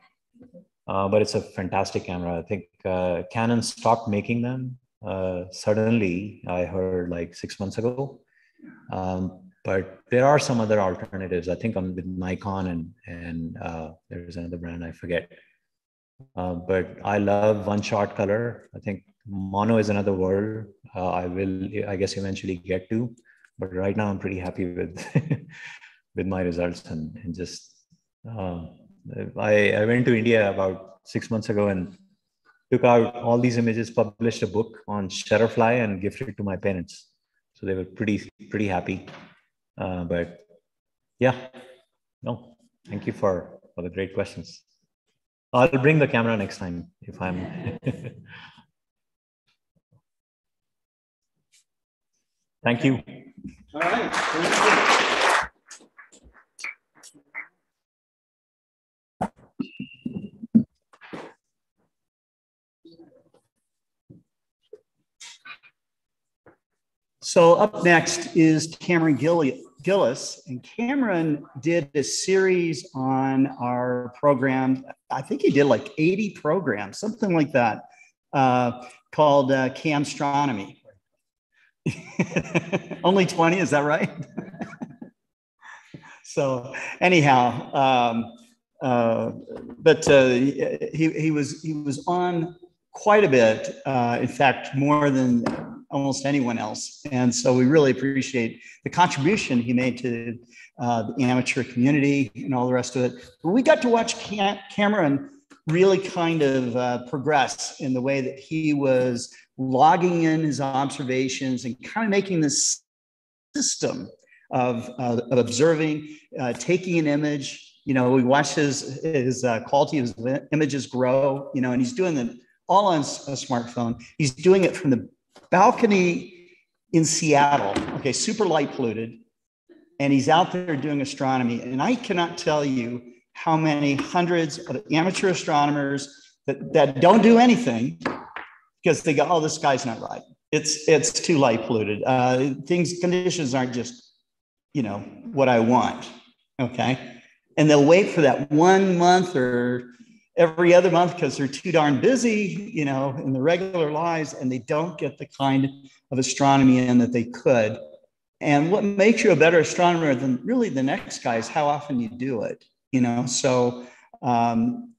Uh, but it's a fantastic camera. I think uh, Canon stopped making them uh, suddenly. I heard like six months ago. Um, but there are some other alternatives. I think I'm with Nikon and and uh, there's another brand I forget. Uh, but I love one shot color. I think mono is another world uh, i will i guess eventually get to but right now i'm pretty happy with *laughs* with my results and, and just uh, I, I went to india about six months ago and took out all these images published a book on shutterfly and gifted it to my parents so they were pretty pretty happy uh, but yeah no thank you for for the great questions I'll bring the camera next time if I'm. *laughs* Thank you. All right. So up next is Cameron Gillis, and Cameron did a series on our program. I think he did like 80 programs, something like that, uh, called uh, Camstronomy. *laughs* Only 20, is that right? *laughs* so anyhow, um, uh, but uh, he, he was he was on quite a bit. Uh, in fact, more than almost anyone else. And so we really appreciate the contribution he made to uh, the amateur community and all the rest of it. But we got to watch Cam- Cameron really kind of uh, progress in the way that he was logging in his observations and kind of making this system of, uh, of observing, uh, taking an image. You know, we watched his, his uh, quality of his images grow, you know, and he's doing it all on a smartphone. He's doing it from the balcony in Seattle, okay, super light polluted. And he's out there doing astronomy. And I cannot tell you how many hundreds of amateur astronomers that, that don't do anything because they go, oh, this guy's not right. It's it's too light polluted. Uh, things conditions aren't just, you know, what I want. Okay. And they'll wait for that one month or every other month because they're too darn busy, you know, in the regular lives, and they don't get the kind of astronomy in that they could. And what makes you a better astronomer than really the next guy is how often you do it, you know. So, um,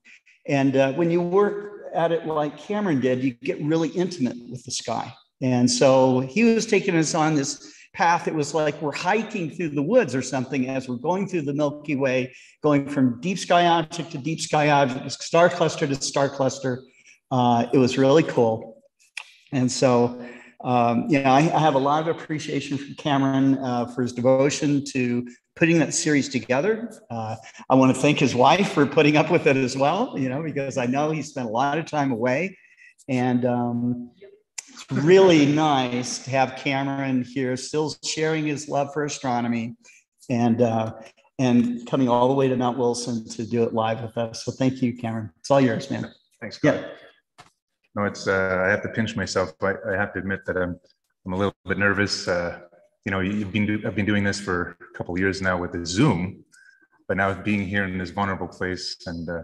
and uh, when you work at it like Cameron did, you get really intimate with the sky. And so he was taking us on this path. It was like we're hiking through the woods or something as we're going through the Milky Way, going from deep sky object to deep sky object, star cluster to star cluster. Uh, it was really cool. And so, um, you know, I, I, have a lot of appreciation for Cameron uh, for his devotion to putting that series together. Uh, I want to thank his wife for putting up with it as well, you know, because I know he spent a lot of time away. And um, really nice to have Cameron here, still sharing his love for astronomy, and uh, and coming all the way to Mount Wilson to do it live with us. So thank you, Cameron. It's all yours, man. Thanks. Scott. Yeah. No, it's uh, I have to pinch myself. I, I have to admit that I'm I'm a little bit nervous. Uh, you know, you've been do, I've been doing this for a couple years now with the Zoom, but now being here in this vulnerable place and uh,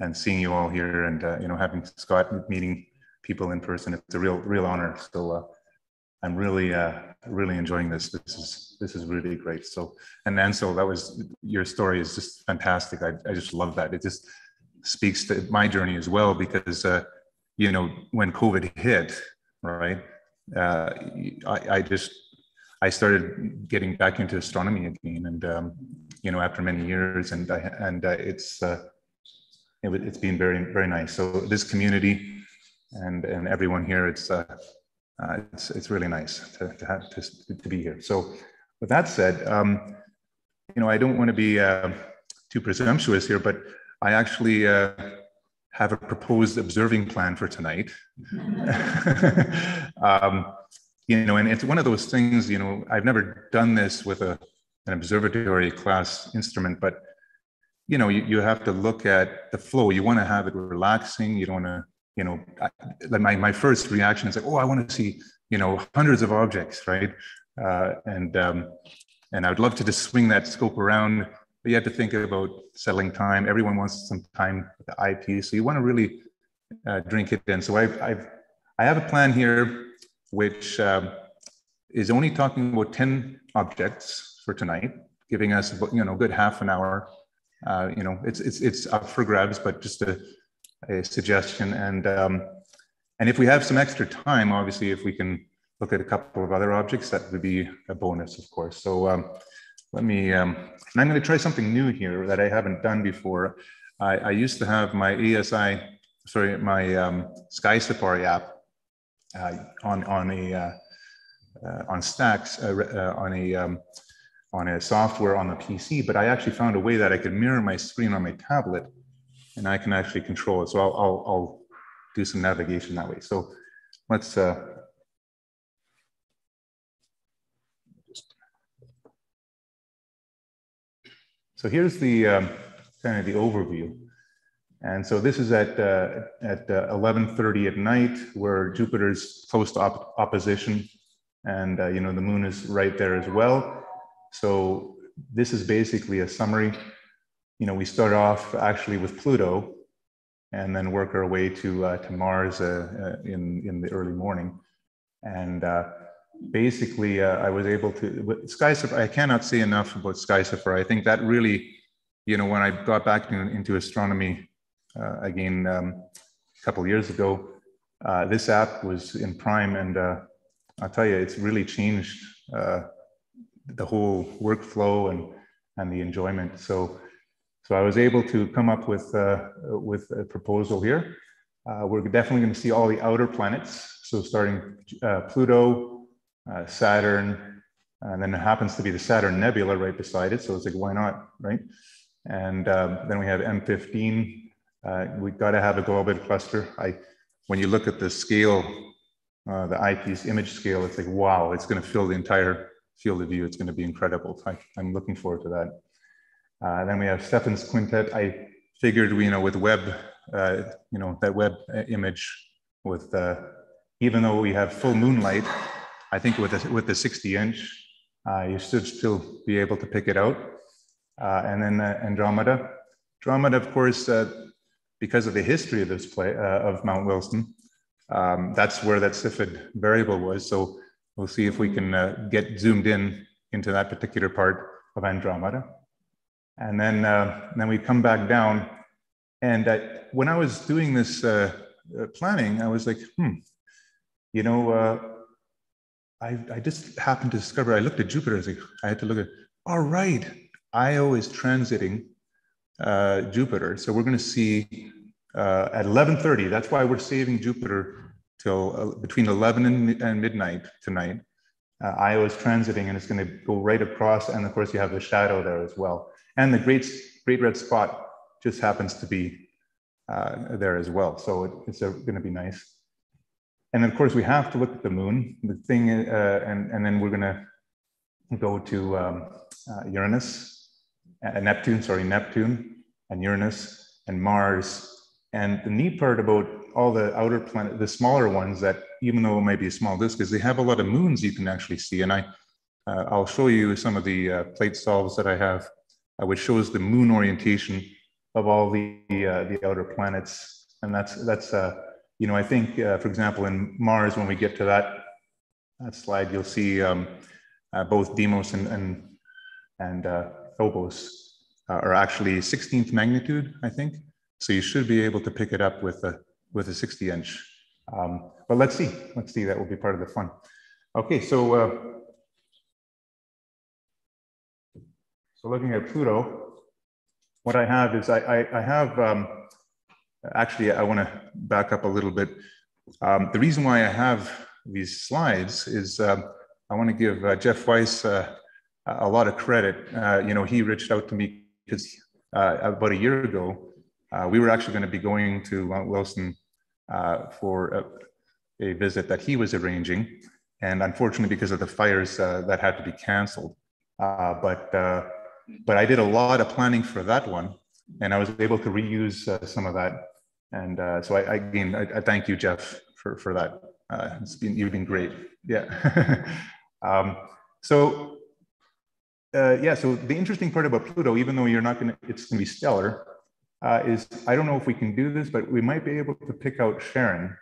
and seeing you all here and uh, you know having Scott meeting people in person. It's a real, real honor. So uh, I'm really, uh, really enjoying this. This is, this is really great. So, and Anshul, that was your story is just fantastic. I, I just love that. It just speaks to my journey as well because, uh, you know, when COVID hit, right, uh, I, I just, I started getting back into astronomy again, and um, you know, after many years, and and uh, it's uh, it, has been very very nice. So this community, and and everyone here. It's uh, uh, it's it's really nice to to have to, to be here. So, with that said, um, you know, I don't want to be uh, too presumptuous here, but I actually uh, have a proposed observing plan for tonight. *laughs* um, you know, and it's one of those things. You know, I've never done this with a an observatory class instrument, but you know, you, you have to look at the flow. You want to have it relaxing. You don't want to you know, I, my, my first reaction is like, oh, I want to see, you know, hundreds of objects, right? Uh, and um, and I would love to just swing that scope around, but you have to think about settling time. Everyone wants some time with the IP, so you want to really uh, drink it in. So I've, I've I have a plan here, which um, is only talking about ten objects for tonight, giving us you know good half an hour. Uh, you know, it's it's it's up for grabs, but just to a suggestion. And, um, and if we have some extra time, obviously, if we can look at a couple of other objects, that would be a bonus, of course. So um, let me, um, and I'm going to try something new here that I haven't done before. I, I used to have my ESI, sorry, my um, Sky Safari app uh, on on a uh, uh, on stacks uh, uh, on a um, on a software on the PC, but I actually found a way that I could mirror my screen on my tablet and I can actually control it. So I'll, I'll, I'll do some navigation that way. So let's, uh, so here's the um, kind of the overview. And so this is at uh, at 11:30 uh, at night, where Jupiter's close to op opposition, and uh, you know the Moon is right there as well. So this is basically a summary. You know, we start off actually with Pluto, and then work our way to uh, to Mars uh, uh, in in the early morning. And basically, I was able to Sky I cannot say enough about Sky I think that really, you know, when I got back into, into astronomy uh, again um, a couple years ago. Uh, this app was in Prime, and uh, I'll tell you, it's really changed the whole workflow and and the enjoyment. So, so I was able to come up with with a proposal here. we're definitely going to see all the outer planets. So, starting Pluto, Saturn, and then it happens to be the Saturn Nebula right beside it. So it's like, why not, right? And um, then we have M15, uh, we've got to have a globular cluster. I, when you look at the scale, uh, the eyepiece image scale, it's like, wow, it's going to fill the entire field of view. It's going to be incredible. I, am looking forward to that. Uh, then we have Stephan's quintet. I figured, you know, with Webb, uh, you know, that Webb image with, uh, even though we have full moonlight, I think with the, with the 60 inch, uh, you should still be able to pick it out. and then Andromeda. Andromeda, of course, because of the history of this play uh, of Mount Wilson, um, that's where that Cepheid variable was. So we'll see if we can uh, get zoomed in into that particular part of Andromeda. And then, uh, then we come back down. And when I was doing this uh, uh, planning, I was like, hmm, you know, uh, I, I just happened to discover, I looked at Jupiter, I was like, I had to look at, all right, Io is transiting uh, Jupiter. So we're going to see uh, at 11:30. That's why we're saving Jupiter till uh, between 11 and, and midnight tonight. Uh, Io is transiting, and it's going to go right across. And of course, you have the shadow there as well. And the great great red spot just happens to be uh, there as well. So it, it's going to be nice. And of course, we have to look at the moon. The thing, uh, and and then we're going to go to um, Uranus uh, Neptune, sorry, Neptune and Uranus and Mars. And the neat part about all the outer planet, the smaller ones that even though it might be a small disk, is they have a lot of moons you can actually see. And I, uh, I'll show you some of the uh, plate solves that I have, uh, which shows the moon orientation of all the uh, the outer planets. And that's that's uh, you know I think for example in Mars when we get to that that slide you'll see um, both Deimos and and and Phobos uh, are actually 16th magnitude, I think. So you should be able to pick it up with a, with a 60 inch. Um, but let's see, let's see, that will be part of the fun. Okay, so, so looking at Pluto, what I have is I, I, I have, um, actually, I wanna back up a little bit. Um, the reason why I have these slides is um, I wanna give uh, Jeff Weiss uh, a lot of credit. Uh, you know, he reached out to me because uh, about a year ago, uh, we were actually going to be going to Mount Wilson uh, for a, a, visit that he was arranging. And unfortunately, because of the fires, that had to be canceled. but, but I did a lot of planning for that one. And I was able to reuse some of that. And so I, again, I, I, thank you, Jeff, for, for that. Uh, it's been, you've been great. Yeah. *laughs* um, so uh, yeah, so the interesting part about Pluto, even though you're not going to, it's going to be stellar, uh, is I don't know if we can do this, but we might be able to pick out Charon,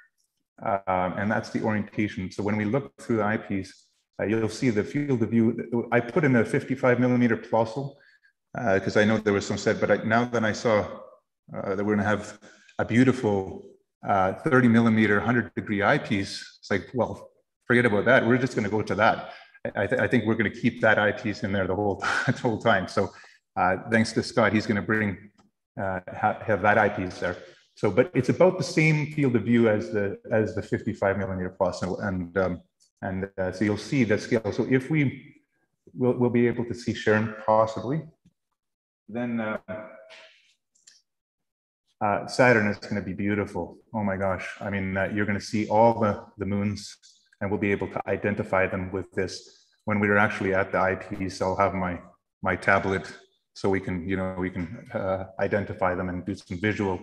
uh, and that's the orientation. So when we look through the eyepiece, uh, you'll see the field of view. I put in a 55 millimeter Plössl because uh, I know there was some said, but I, now that I saw uh, that we're going to have a beautiful 30 millimeter, 100 degree eyepiece, it's like, well, forget about that. We're just going to go to that. I, th I think we're going to keep that eyepiece in there the whole, *laughs* the whole time. So uh, thanks to Scott, he's going to bring uh, ha have that eyepiece there. So, but it's about the same field of view as the as the 55 millimeter Plössl, and and, um, and uh, so you'll see the scale. So if we will we'll be able to see Charon possibly, then uh, uh, Saturn is going to be beautiful. Oh my gosh. I mean, uh, you're going to see all the, the moons and we'll be able to identify them with this. When we're actually at the eyepiece, I'll have my, my tablet so we can, you know, we can uh, identify them and do some visual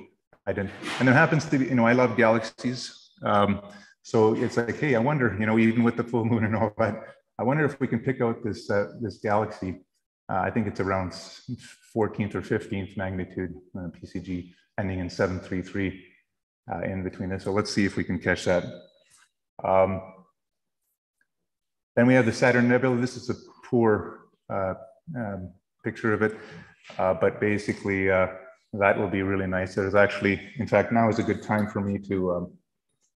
ident. And there happens to be, you know, I love galaxies. Um, so it's like, hey, I wonder, you know, even with the full moon and all that, I wonder if we can pick out this, uh, this galaxy. Uh, I think it's around 14th or 15th magnitude uh, PCG ending in 733 uh, in between this. So let's see if we can catch that. Um, then we have the Saturn Nebula. This is a poor uh, um, picture of it, uh, but basically uh, that will be really nice. There's actually, in fact, now is a good time for me to um,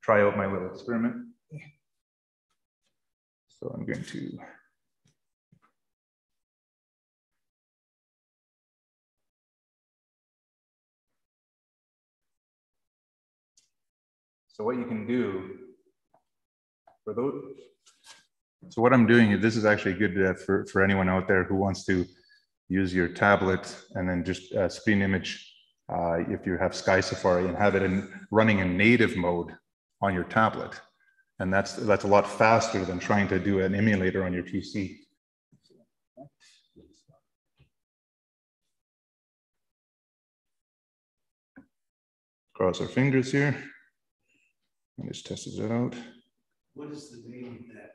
try out my little experiment. So I'm going to So what you can do for those, so what I'm doing, is this is actually good uh, for, for anyone out there who wants to use your tablet and then just uh, screen image uh, if you have Sky Safari and have it in running in native mode on your tablet. And that's, that's a lot faster than trying to do an emulator on your PC. Cross our fingers here. And just tested it out. What is the name of that?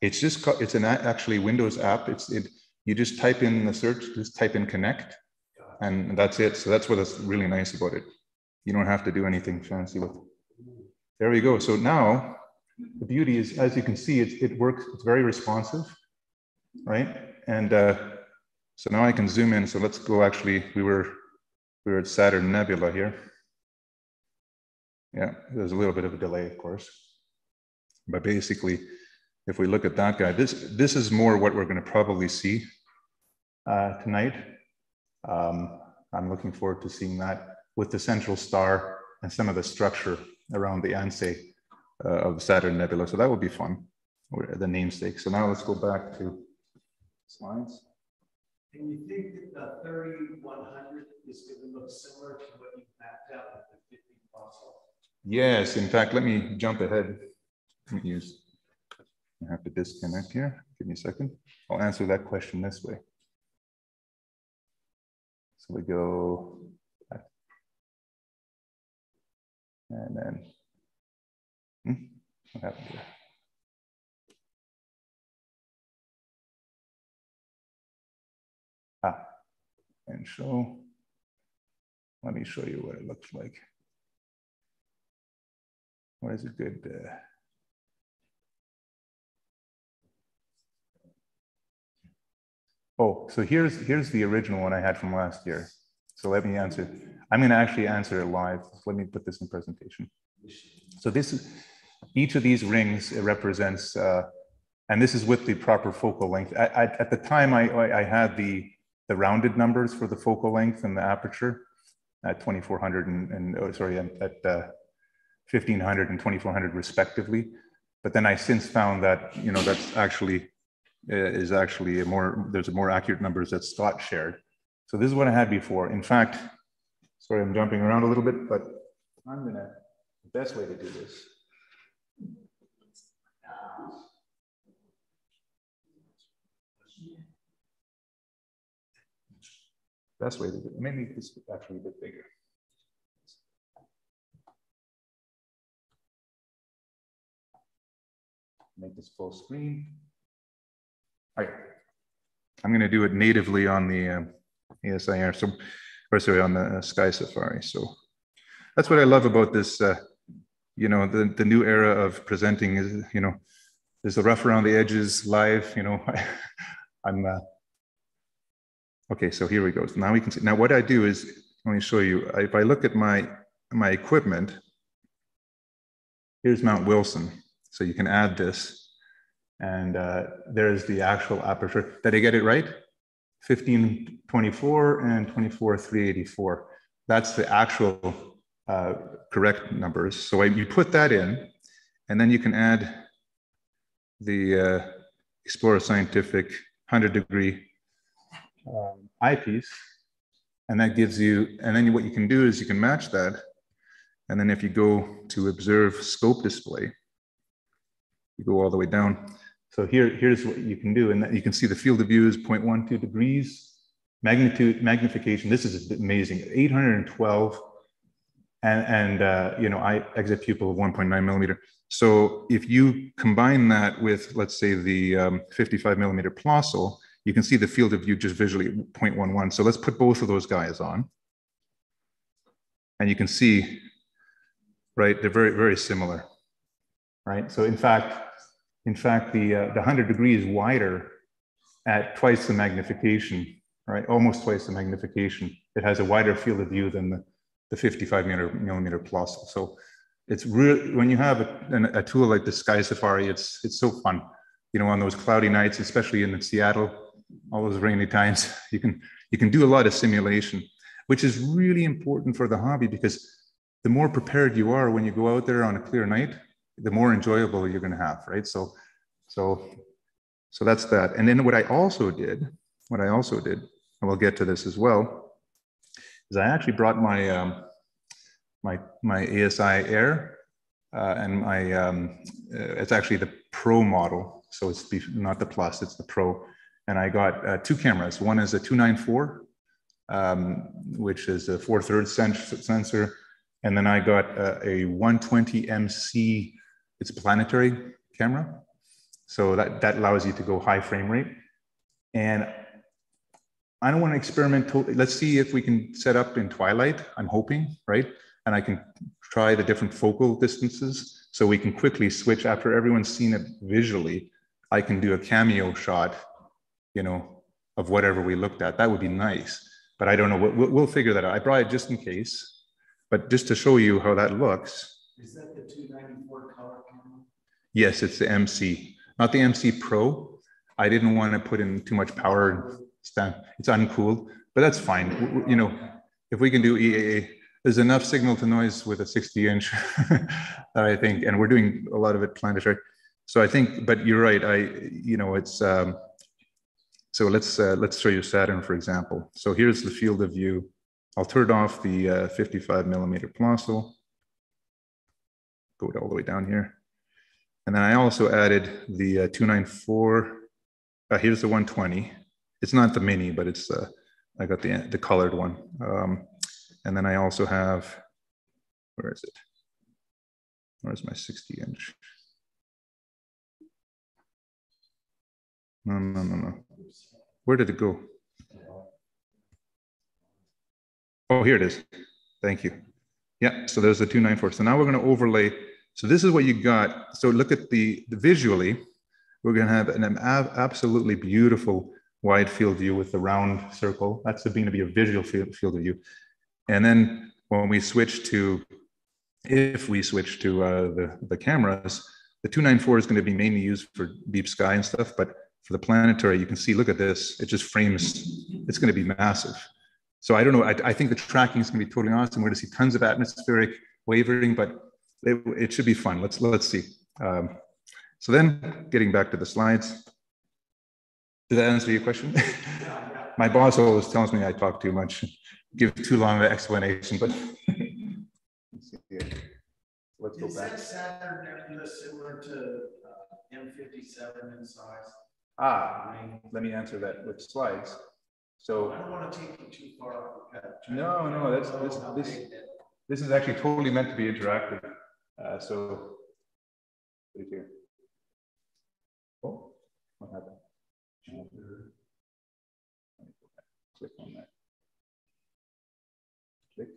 It's just, it's an actually Windows app. It's, it, you just type in the search, just type in connect and that's it. So that's what's really nice about it. You don't have to do anything fancy with it. There we go. So now the beauty is, as you can see, it, it works, it's very responsive, right? And uh, so now I can zoom in. So let's go actually, we were, we were at Saturn Nebula here. Yeah, there's a little bit of a delay, of course. But basically, if we look at that guy, this, this is more what we're going to probably see uh, tonight. Um, I'm looking forward to seeing that with the central star and some of the structure around the ansae uh, of Saturn Nebula. So that would be fun, the namesake. So now let's go back to slides. And you think that the 3100 is going to look similar to what you mapped out with the 50 Plössl? Yes, in fact, let me jump ahead. Let me use I have to disconnect here. Give me a second. I'll answer that question this way. So we go And then, hmm, what happened here? Ah, and show. Let me show you what it looks like. What is a good? Uh, Oh, so here's, here's the original one I had from last year. So let me answer. I'm going to actually answer it live. Let me put this in presentation. So this is, each of these rings represents, uh, and this is with the proper focal length. At, at, at the time, I, I had the, the rounded numbers for the focal length and the aperture at 2400 and, and oh, sorry, at, at uh, 1500 and 2400 respectively. But then I since found that, you know, that's actually uh, is actually a more, there's a more accurate numbers that Scott shared. So this is what I had before. In fact, sorry, I'm jumping around a little bit, but I'm gonna, the best way to do this. Best way to do it, maybe this actually a bit bigger. Make this full screen. All right. I'm to do it natively on the uh, ASI Air, so, or sorry, on the uh, Sky Safari. So that's what I love about this, uh, you know, the, the new era of presenting is, you know, there's the rough around the edges live, you know, *laughs* I'm, uh, okay, so here we go. So now we can see, now what I do is, let me show you, if I look at my, my equipment, here's Mount Wilson. So you can add this and uh, there's the actual aperture. Did I get it right? 1524 and 24384. That's the actual uh, correct numbers. So I, you put that in, and then you can add the uh, Explore Scientific 100 degree um, eyepiece. And that gives you, and then what you can do is you can match that. And then if you go to observe scope display, you go all the way down. So here, here's what you can do. And you can see the field of view is 0.12 degrees. Magnitude, magnification, this is amazing, 812. And, and uh, you know, I exit pupil of 1.9 millimeter. So if you combine that with, let's say, the um, 55 millimeter Plössl, you can see the field of view just visually 0.11. So let's put both of those guys on. And you can see, right, they're very, very similar, right? So in fact, in fact, the, uh, the 100 degrees wider at twice the magnification, right? Almost twice the magnification. It has a wider field of view than the, the 55 millimeter, millimeter Plössl. So it's really when you have a, a, tool like the Sky Safari, it's it's so fun. You know, on those cloudy nights, especially in Seattle, all those rainy times, *laughs* you can you can do a lot of simulation, which is really important for the hobby because the more prepared you are when you go out there on a clear night, the more enjoyable you're going to have, right? So, so, so that's that. And then what I also did, what I also did, and we'll get to this as well, is I actually brought my um, my, my ASI Air uh, and my, um, uh, it's actually the Pro model. So it's the, not the Plus, it's the Pro. And I got uh, two cameras. One is a 294, um, which is a four thirds sensor. And then I got a, a 120 MC, it's a planetary camera. So that, that allows you to go high frame rate. And I don't want to experiment. Totally. Let's see if we can set up in twilight. I'm hoping, right? and I can try the different focal distances so we can quickly switch after everyone's seen it visually. I can do a cameo shot, you know, of whatever we looked at. That would be nice, but I don't know. We'll, we'll figure that out. I brought it just in case, but just to show you how that looks. Is that the 294 color camera? Yes, it's the MC, not the MC Pro. I didn't want to put in too much power. It's uncooled, but that's fine. You know, if we can do EAA, there's enough signal to noise with a 60 inch, *laughs* I think, and we're doing a lot of it planetary. So I think, but you're right. I, you know, it's, um, so let's, uh, let's show you Saturn, for example. So here's the field of view. I'll turn off the uh, 55 millimeter Plössl. Go all the way down here. And then I also added the uh, 294. Uh, here's the 120. It's not the mini, but it's, uh, I got the, the colored one. Um, and then I also have, where is it? Where's my 60 inch? No, no, no, no. Where did it go? Oh, here it is. Thank you. Yeah, so there's the 294. So now we're going to overlay. So this is what you got. So look at the, the visually, we're going to have an absolutely beautiful wide field view with the round circle. That's going to be a visual field, field of view. And then when we switch to, if we switch to uh, the, the cameras, the 294 is going to be mainly used for deep sky and stuff, but for the planetary, you can see, look at this, it just frames, it's going to be massive. So I don't know, I, I think the tracking is going to be totally awesome. We're going to see tons of atmospheric wavering, but it, it should be fun. Let's, let's see. Um, so then getting back to the slides, did that answer your question? *laughs* My boss always tells me I talk too much give too long of an explanation, but *laughs* let's go Is back. that Saturn nebula similar to uh, M57 in size? Ah, let me answer that with slides. So I don't want to take you too far off the path. No, no, that's- this- this- this is actually totally meant to be interactive. Uh, so right here. Oh, what happened? Click on that. Click.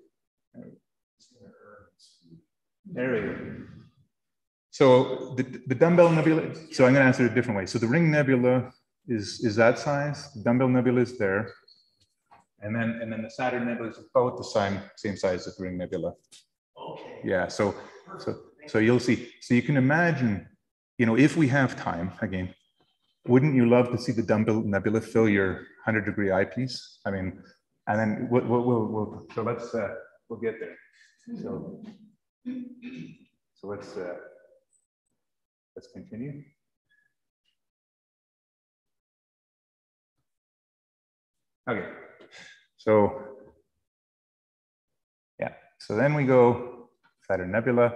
There we go. So the, the dumbbell nebula, so I'm going to answer it a different way. So the ring nebula is, is that size, the dumbbell nebula is there. And then, and then the Saturn nebula is about the same, same size as the ring nebula. Okay. Yeah, so, so, so you'll see. So you can imagine, you know, if we have time, again, wouldn't you love to see the dumbbell nebula fill your 100 degree eyepiece? I mean, and then we'll, we'll, we'll, we'll so let's, uh, we'll get there. So, so let's uh, let's continue. Okay, so yeah, So then we go Saturn Nebula.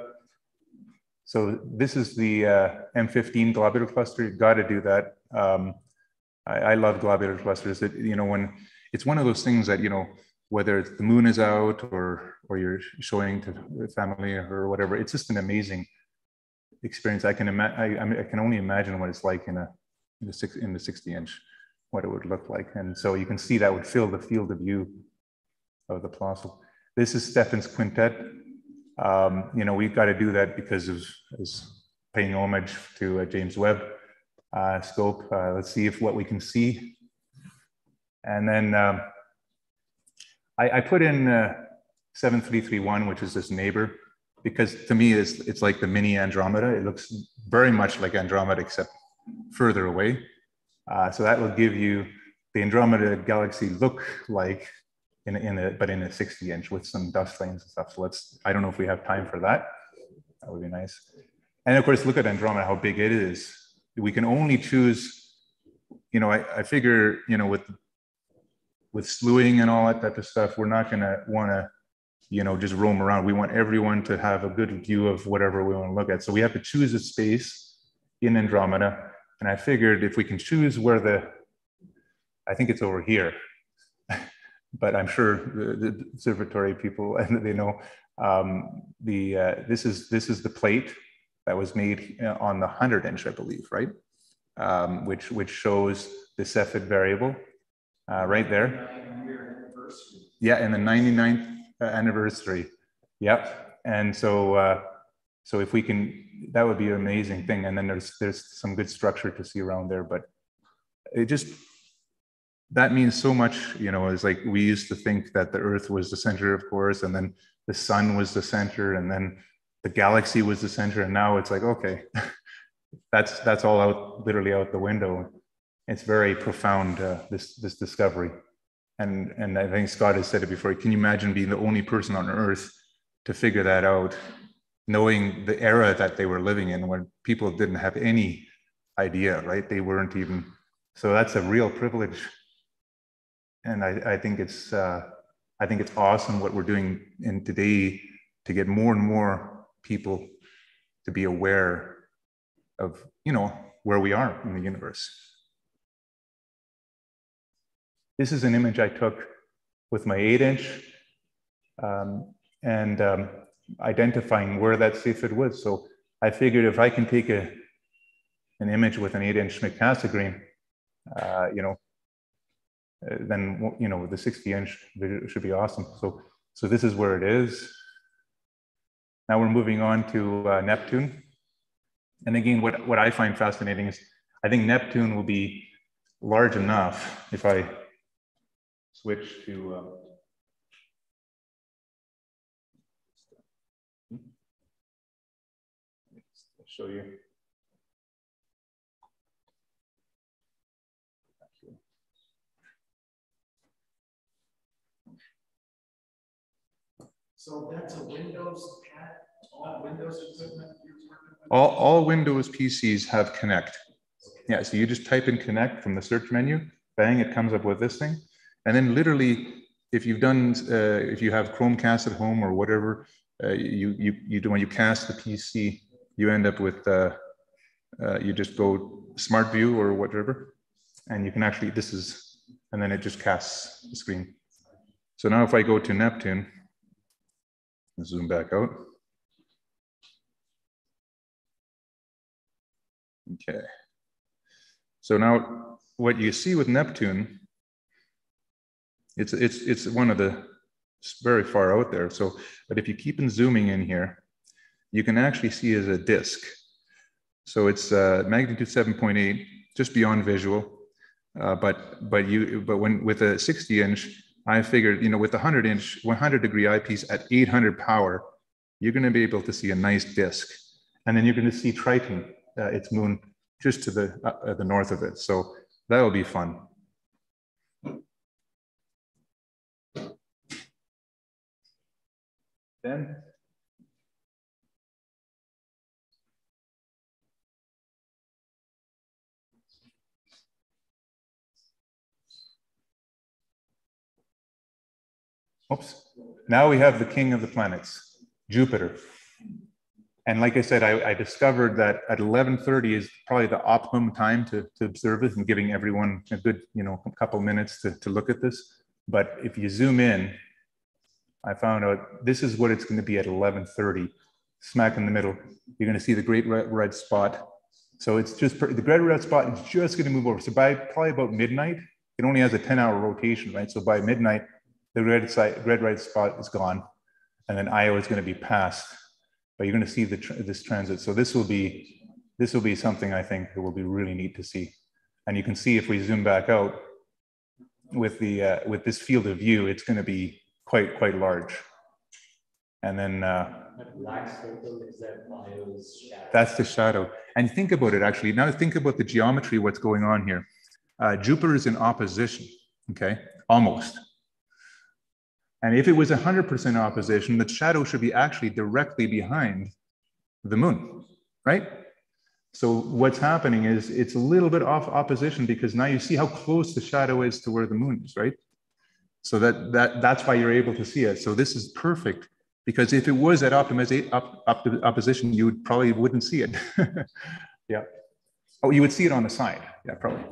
So this is the uh, M15 globular cluster. You've got to do that. Um, I, I, love globular clusters. That you know when it's one of those things that you know whether it's the moon is out or or you're showing to family or whatever. It's just an amazing experience. I can imagine. I, I, can only imagine what it's like in a in the six in the 60 inch, what it would look like. And so you can see that would fill the field of view of the Plössl. This is Stephan's quintet. Um, you know, we've got to do that because of paying homage to uh, James Webb uh, scope. Uh, let's see if what we can see. And then um, I, I, put in uh, 7331, which is this neighbor, because to me it's, it's like the mini Andromeda. It looks very much like Andromeda, except further away. Uh, so that will give you the Andromeda galaxy look like in, in a, but in a 60 inch with some dust lanes and stuff. So let's, I don't know if we have time for that. That would be nice. And of course, look at Andromeda, how big it is. We can only choose, you know, I, I figure, you know, with, with slewing and all that type of stuff, we're not want to, you know, just roam around. We want everyone to have a good view of whatever we want to look at. So we have to choose a space in Andromeda. And I figured if we can choose where the, I think it's over here, but I'm sure the, the observatory people *laughs* and they know um, the uh, this is this is the plate that was made uh, on the 100 inch, I believe, right? Um, which which shows the Cepheid variable uh, right there. Yeah, in the 99th uh, anniversary. Yep. And so uh, so if we can, that would be an amazing thing. And then there's there's some good structure to see around there, but it just that means so much, you know, it's like we used to think that the earth was the center, of course, and then the sun was the center, and then the galaxy was the center. And now it's like, okay, *laughs* that's that's all out literally out the window. It's very profound, uh, this this discovery. And and I think Scott has said it before. Can you imagine being the only person on earth to figure that out, knowing the era that they were living in when people didn't have any idea, right? They weren't even so that's a real privilege and I, I think it's uh, I think it's awesome what we're doing in today to get more and more people to be aware of you know where we are in the universe. This is an image I took with my eight inch um, and um, identifying where that Cepheid was. So I figured if I can take a, an image with an eight inch Cassegrain, uh, you know, uh, then you know the 60 inch should be awesome. So so this is where it is. Now we're moving on to uh, Neptune. And again, what, what I find fascinating is I think Neptune will be large enough if I switch to uh, show you. So that's a Windows all Windows equipment All, all Windows PCs have Connect. Yeah, so you just type in Connect from the search menu, bang, it comes up with this thing. And then literally, if you've done, uh, if you have Chromecast at home or whatever, uh, you, you, you do, when you cast the PC, you end up with, uh, uh, you just go Smart View or whatever, and you can actually, this is, and then it just casts the screen. So now if I go to Neptune, zoom back out. Okay. So now what you see with Neptune, it's, it's, it's one of the, it's very far out there. So, but if you keep on zooming in here, you can actually see as a disk. So it's uh, magnitude 7.8, just beyond visual. Uh, but but you but when with a 60 inch, I figured, you know, with a 100 inch, 100 degree eyepiece at 800 power, you're going to be able to see a nice disk. And then you're going to see Triton, uh, its moon, just to the, uh, the north of it. So that'll be fun. Then Oops. now we have the king of the planets, Jupiter. And like I said, I, I discovered that at 11:30 is probably the optimum time to, to observe it and giving everyone a good, you know, couple minutes to, to look at this. But if you zoom in, I found out this is what it's going to be at 11:30, smack in the middle. You're going to see the great red, red spot. So it's just the great red spot is just going to move over. So by probably about midnight, it only has a 10-hour rotation, right? So by midnight, the red side, red red spot is gone, and then Io is going to be passed. But you're going to see the this transit. So this will be this will be something I think that will be really neat to see. And you can see if we zoom back out with the uh, with this field of view, it's going to be quite quite large. And then uh, black circle is that Io's shadow. That's the shadow. And think about it actually. Now think about the geometry, what's going on here. Uh, Jupiter is in opposition, okay, almost. And if it was 100% opposition, the shadow should be actually directly behind the moon, right? So what's happening is it's a little bit off opposition because now you see how close the shadow is to where the moon is, right? So that, that that's why you're able to see it. So this is perfect because if it was at optimization op, op, opposition, you would probably wouldn't see it. *laughs* yeah. Oh, you would see it on the side. Yeah, probably.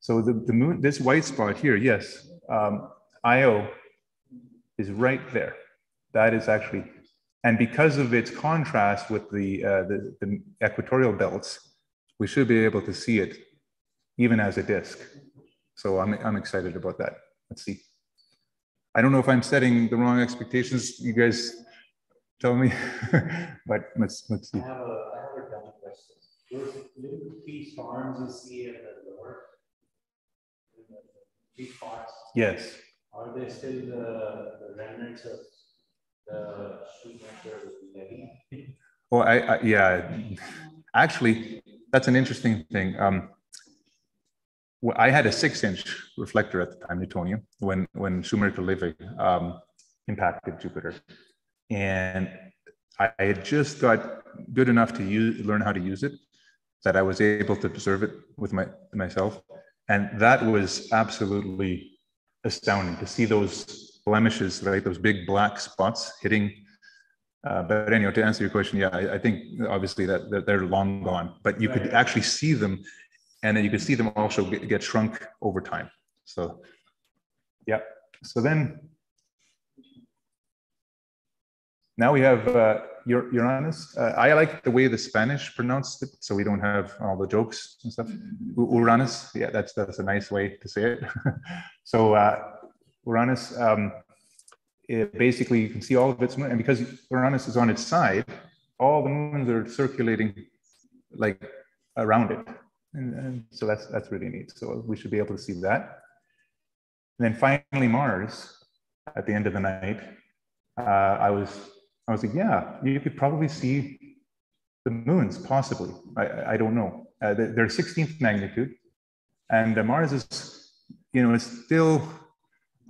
So the, the moon, this white spot here, yes, um, Io is right there. That is actually, and because of its contrast with the, uh, the, the equatorial belts, we should be able to see it even as a disk. So I'm, I'm excited about that. Let's see. I don't know if I'm setting the wrong expectations. You guys tell me, *laughs* but let's let's see. I have a, I have a dumb question. Those little three storms you see at the lower, three spots. Yes. Are they still the, the remnants of the Shoemaker levy? Well, I, I, yeah, actually, that's an interesting thing. Um, I had a six-inch reflector at the time, Newtonian, when when Shoemaker Levy um, impacted Jupiter, and I, I had just got good enough to use, learn how to use it that I was able to observe it with my myself, and that was absolutely astounding to see those blemishes, right? Those big black spots hitting. Uh, but anyway, to answer your question, yeah, I, I think obviously that, that, they're long gone, but you could actually see them, and then you could see them also get, get shrunk over time. So, yeah. So then, now we have uh, Uranus. Uh, I like the way the Spanish pronounced it, so we don't have all the jokes and stuff. Uranus, yeah, that's that's a nice way to say it. *laughs* so uh, Uranus, um, it basically you can see all of its moon, and because Uranus is on its side, all the moons are circulating like around it, and, and so that's that's really neat. So we should be able to see that. And then finally Mars, at the end of the night, uh, I was I was like, yeah, you could probably see the moons, possibly. I, I don't know. Uh, they're 16th magnitude, and uh, Mars is, you know, it's still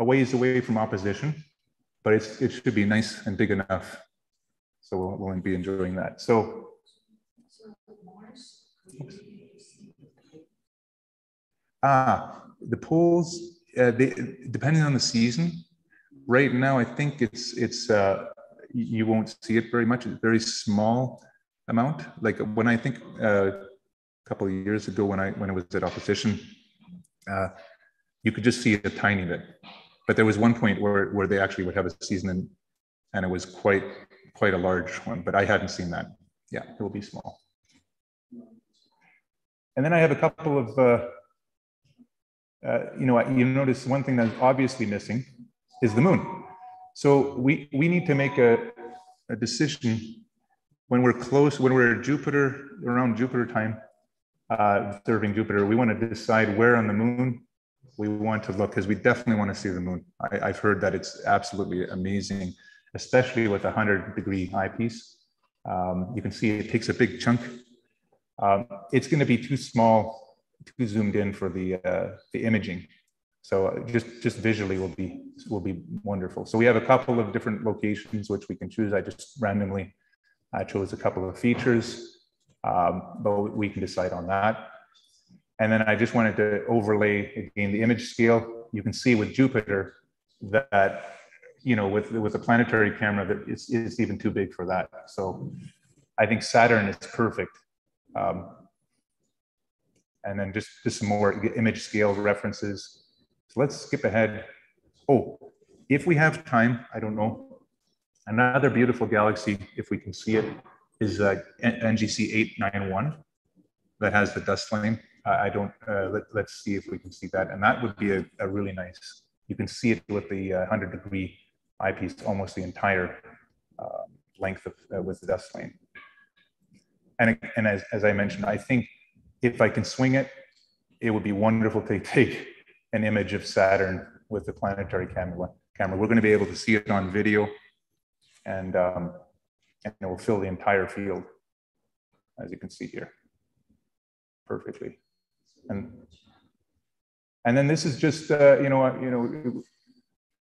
a ways away from opposition, but it's, it should be nice and big enough. So we'll, we'll be enjoying that. So, ah, the poles, uh, they, depending on the season, right now I think it's it's uh, you won't see it very much. It's very small amount. Like when I think uh, a couple of years ago when I when I was at opposition, uh, you could just see a tiny bit. But there was one point where where they actually would have a season and and it was quite quite a large one. But I hadn't seen that. Yeah, it will be small. And then I have a couple of. Uh, uh, you know, you notice one thing that's obviously missing is the moon. So we, we need to make a, a decision when we're close, when we're Jupiter, around Jupiter time, uh, observing Jupiter, we want to decide where on the moon we want to look because we definitely want to see the moon. I, have heard that it's absolutely amazing, especially with a 100 degree eyepiece. Um, you can see it takes a big chunk. Um, it's going to be too small, too zoomed in for the, uh, the imaging. So uh, just just visually will be will be wonderful. So we have a couple of different locations which we can choose. I just randomly chose a couple of features, um, but we can decide on that. And then I just wanted to overlay again the image scale. You can see with Jupiter that you know, with with a planetary camera, that it's, it's even too big for that. So I think Saturn is perfect. Um, and then just, just some more image scale references. So let's skip ahead. Oh, if we have time, I don't know. Another beautiful galaxy, if we can see it, is uh, NGC 891 that has the dust flame. I don't, uh, let, us see if we can see that. And that would be a, a really nice, you can see it with the uh, 100 degree eyepiece, almost the entire uh, length of, uh, with the dust flame. And, and as, as I mentioned, I think if I can swing it, it would be wonderful to take an image of Saturn with the planetary camera. camera. We're going to be able to see it on video and, um, and it will fill the entire field, as you can see here, perfectly. And, and then this is just, uh, you know, you know,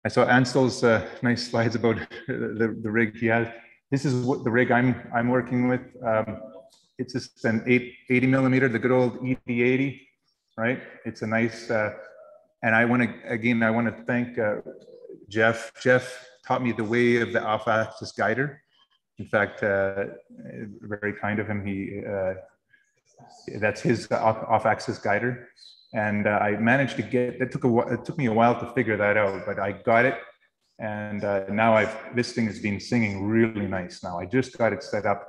I saw Anshul's uh, nice slides about *laughs* the, the rig he has. This is what the rig I'm, I'm working with. Um, it's just an eight, 80 millimeter, the good old ED80, right? It's a nice, uh, and I want to, again, I want to thank uh, Jeff. Jeff taught me the way of the off-axis guider. In fact, uh, very kind of him. He, uh, that's his off-axis guider. And uh, I managed to get, it took, a, it took me a while to figure that out, but I got it. And uh, now I've, this thing has been singing really nice now. I just got it set up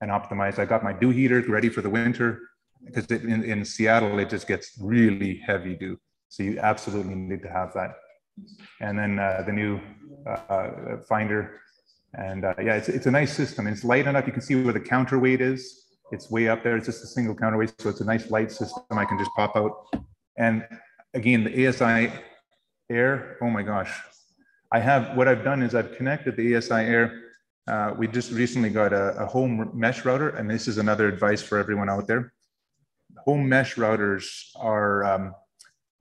and optimized. I got my dew heater ready for the winter because in, in Seattle, it just gets really heavy dew. So you absolutely need to have that. And then uh, the new uh, finder. And uh, yeah, it's, it's a nice system. It's light enough. You can see where the counterweight is. It's way up there. It's just a single counterweight. So it's a nice light system. I can just pop out. And again, the ASI Air, oh my gosh. I have, what I've done is I've connected the ASI Air uh, we just recently got a, a, home mesh router, and this is another advice for everyone out there. Home mesh routers are, um,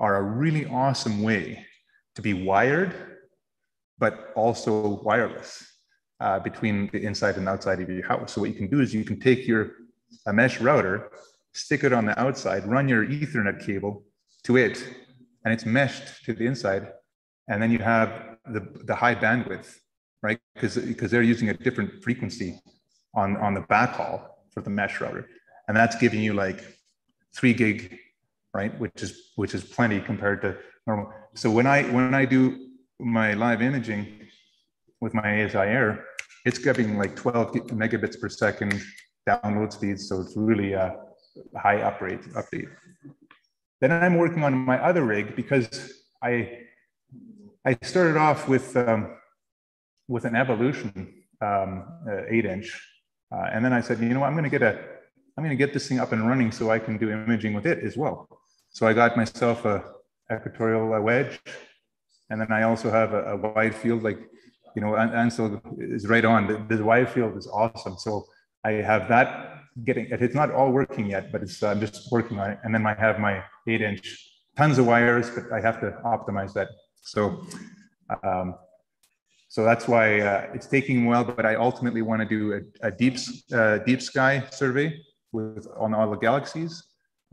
are a really awesome way to be wired, but also wireless uh, between the inside and outside of your house. So what you can do is you can take your a mesh router, stick it on the outside, run your ethernet cable to it, and it's meshed to the inside. And then you have the, the high bandwidth right? Because because they're using a different frequency on on the backhaul for the mesh router, and that's giving you like three gig, right? Which is which is plenty compared to normal. So when I when I do my live imaging with my ASI Air, it's getting like 12 megabits per second download speed. So it's really a high uprate update. Then I'm working on my other rig because I I started off with um, with an evolution um, uh, eight inch. Uh, and then I said, you know what, I'm going to get a, I'm going to get this thing up and running so I can do imaging with it as well. So I got myself a equatorial wedge, and then I also have a, a wide field. Like, you know, Anshul is right on. The, the, wide field is awesome. So I have that getting. It's not all working yet, but it's I'm just working on it. And then I have my eight inch, tons of wires, but I have to optimize that. So um, so that's why uh, it's taking while, but I ultimately want to do a, a deep, uh, deep sky survey with on all the galaxies,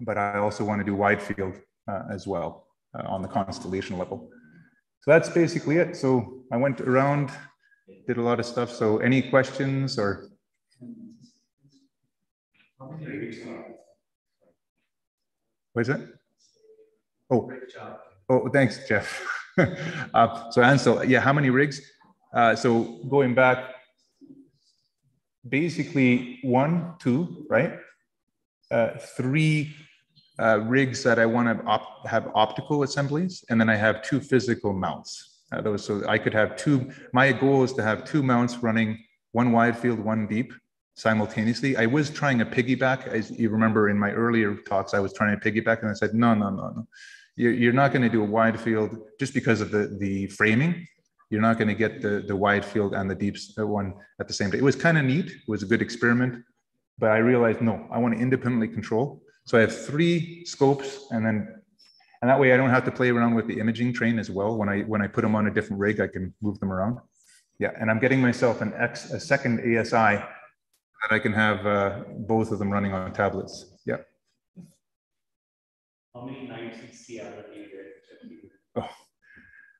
but I also want to do wide field uh, as well uh, on the constellation level. So that's basically it. So I went around, did a lot of stuff. So any questions or? What is it? Oh, oh, thanks, Jeff. *laughs* uh, so Anshul, yeah, how many rigs? Uh, so going back, basically one, two, right? Uh, three uh, rigs that I want to op have optical assemblies, and then I have two physical mounts. Uh, those, so I could have two. My goal is to have two mounts running one wide field, one deep simultaneously. I was trying a piggyback, as you remember in my earlier talks, I was trying to piggyback, and I said, no, no, no, no. You're, you're not going to do a wide field just because of the the framing you're not going to get the, the wide field and the deep one at the same time. It was kind of neat. It was a good experiment, but I realized, no, I want to independently control. So I have three scopes and then, and that way I don't have to play around with the imaging train as well. When I, when I put them on a different rig, I can move them around. Yeah. And I'm getting myself an X, a second ASI that I can have uh, both of them running on tablets. Yeah. How many nights in Seattle do you get? Oh,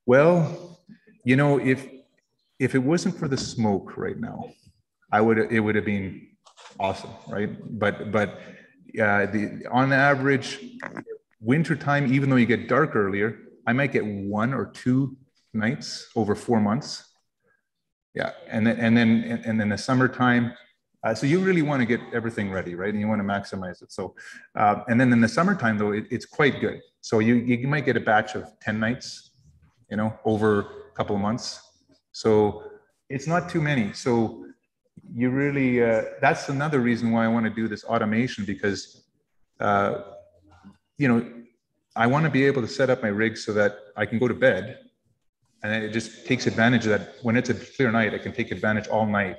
well, you know, if if it wasn't for the smoke right now, I would it would have been awesome, right? But but uh, the on average, winter time, even though you get dark earlier, I might get one or two nights over four months. Yeah, and then and then and then the summertime. Uh, so you really want to get everything ready, right? And you want to maximize it. So, uh, and then in the summertime though, it, it's quite good. So you you might get a batch of ten nights, you know, over a couple of months. So it's not too many. So you really uh, that's another reason why I want to do this automation because uh, you know I want to be able to set up my rig so that I can go to bed and it just takes advantage of that. When it's a clear night I can take advantage all night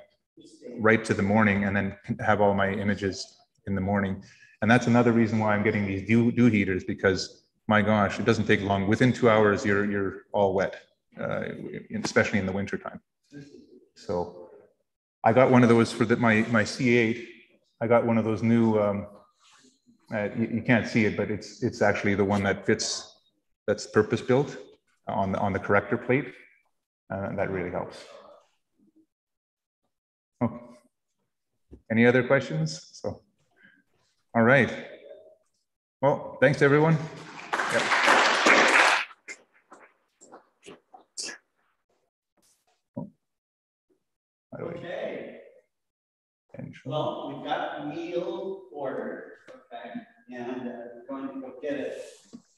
right to the morning and then have all my images in the morning. And that's another reason why I'm getting these dew, dew heaters because my gosh it doesn't take long. Within two hours you're you're all wet uh, especially in the winter time so I got one of those for the, my, my C8. I got one of those new, um, uh, you, you, can't see it, but it's, it's actually the one that fits, that's purpose built on the, on the corrector plate. Uh, that really helps. Oh. Any other questions? So, all right. Well, thanks everyone. Yep. Okay. Well, we've got meal ordered, okay, and uh, we're going to go get it.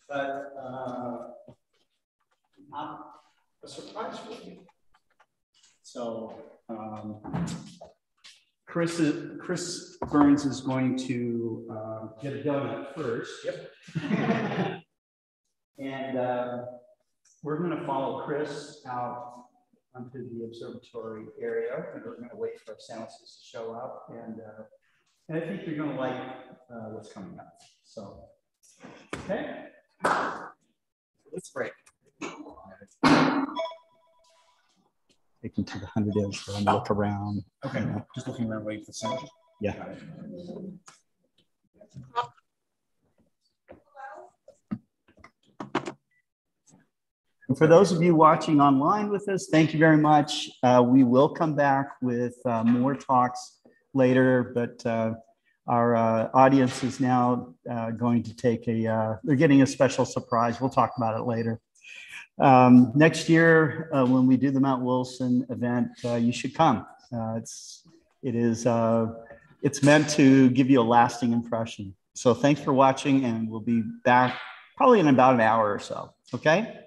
But uh, not a surprise for you. So um, Chris, is, Chris Burns is going to uh, get a donut first. Yep. *laughs* and uh, we're going to follow Chris out onto the observatory area, and we're going to wait for our scientists to show up. And, uh, and I think you're going to like uh, what's coming up. So, okay, let's break. Take them to the 100 inch and look around. Okay, you know. just looking around, waiting for sandwiches. Yeah. And for those of you watching online with us, thank you very much. Uh, we will come back with uh, more talks later, but uh, our uh, audience is now uh, going to take a, uh, they're getting a special surprise. We'll talk about it later. Um, next year, when we do the Mount Wilson event, you should come. it's, it is, it's meant to give you a lasting impression. So thanks for watching and we'll be back probably in about an hour or so. Okay.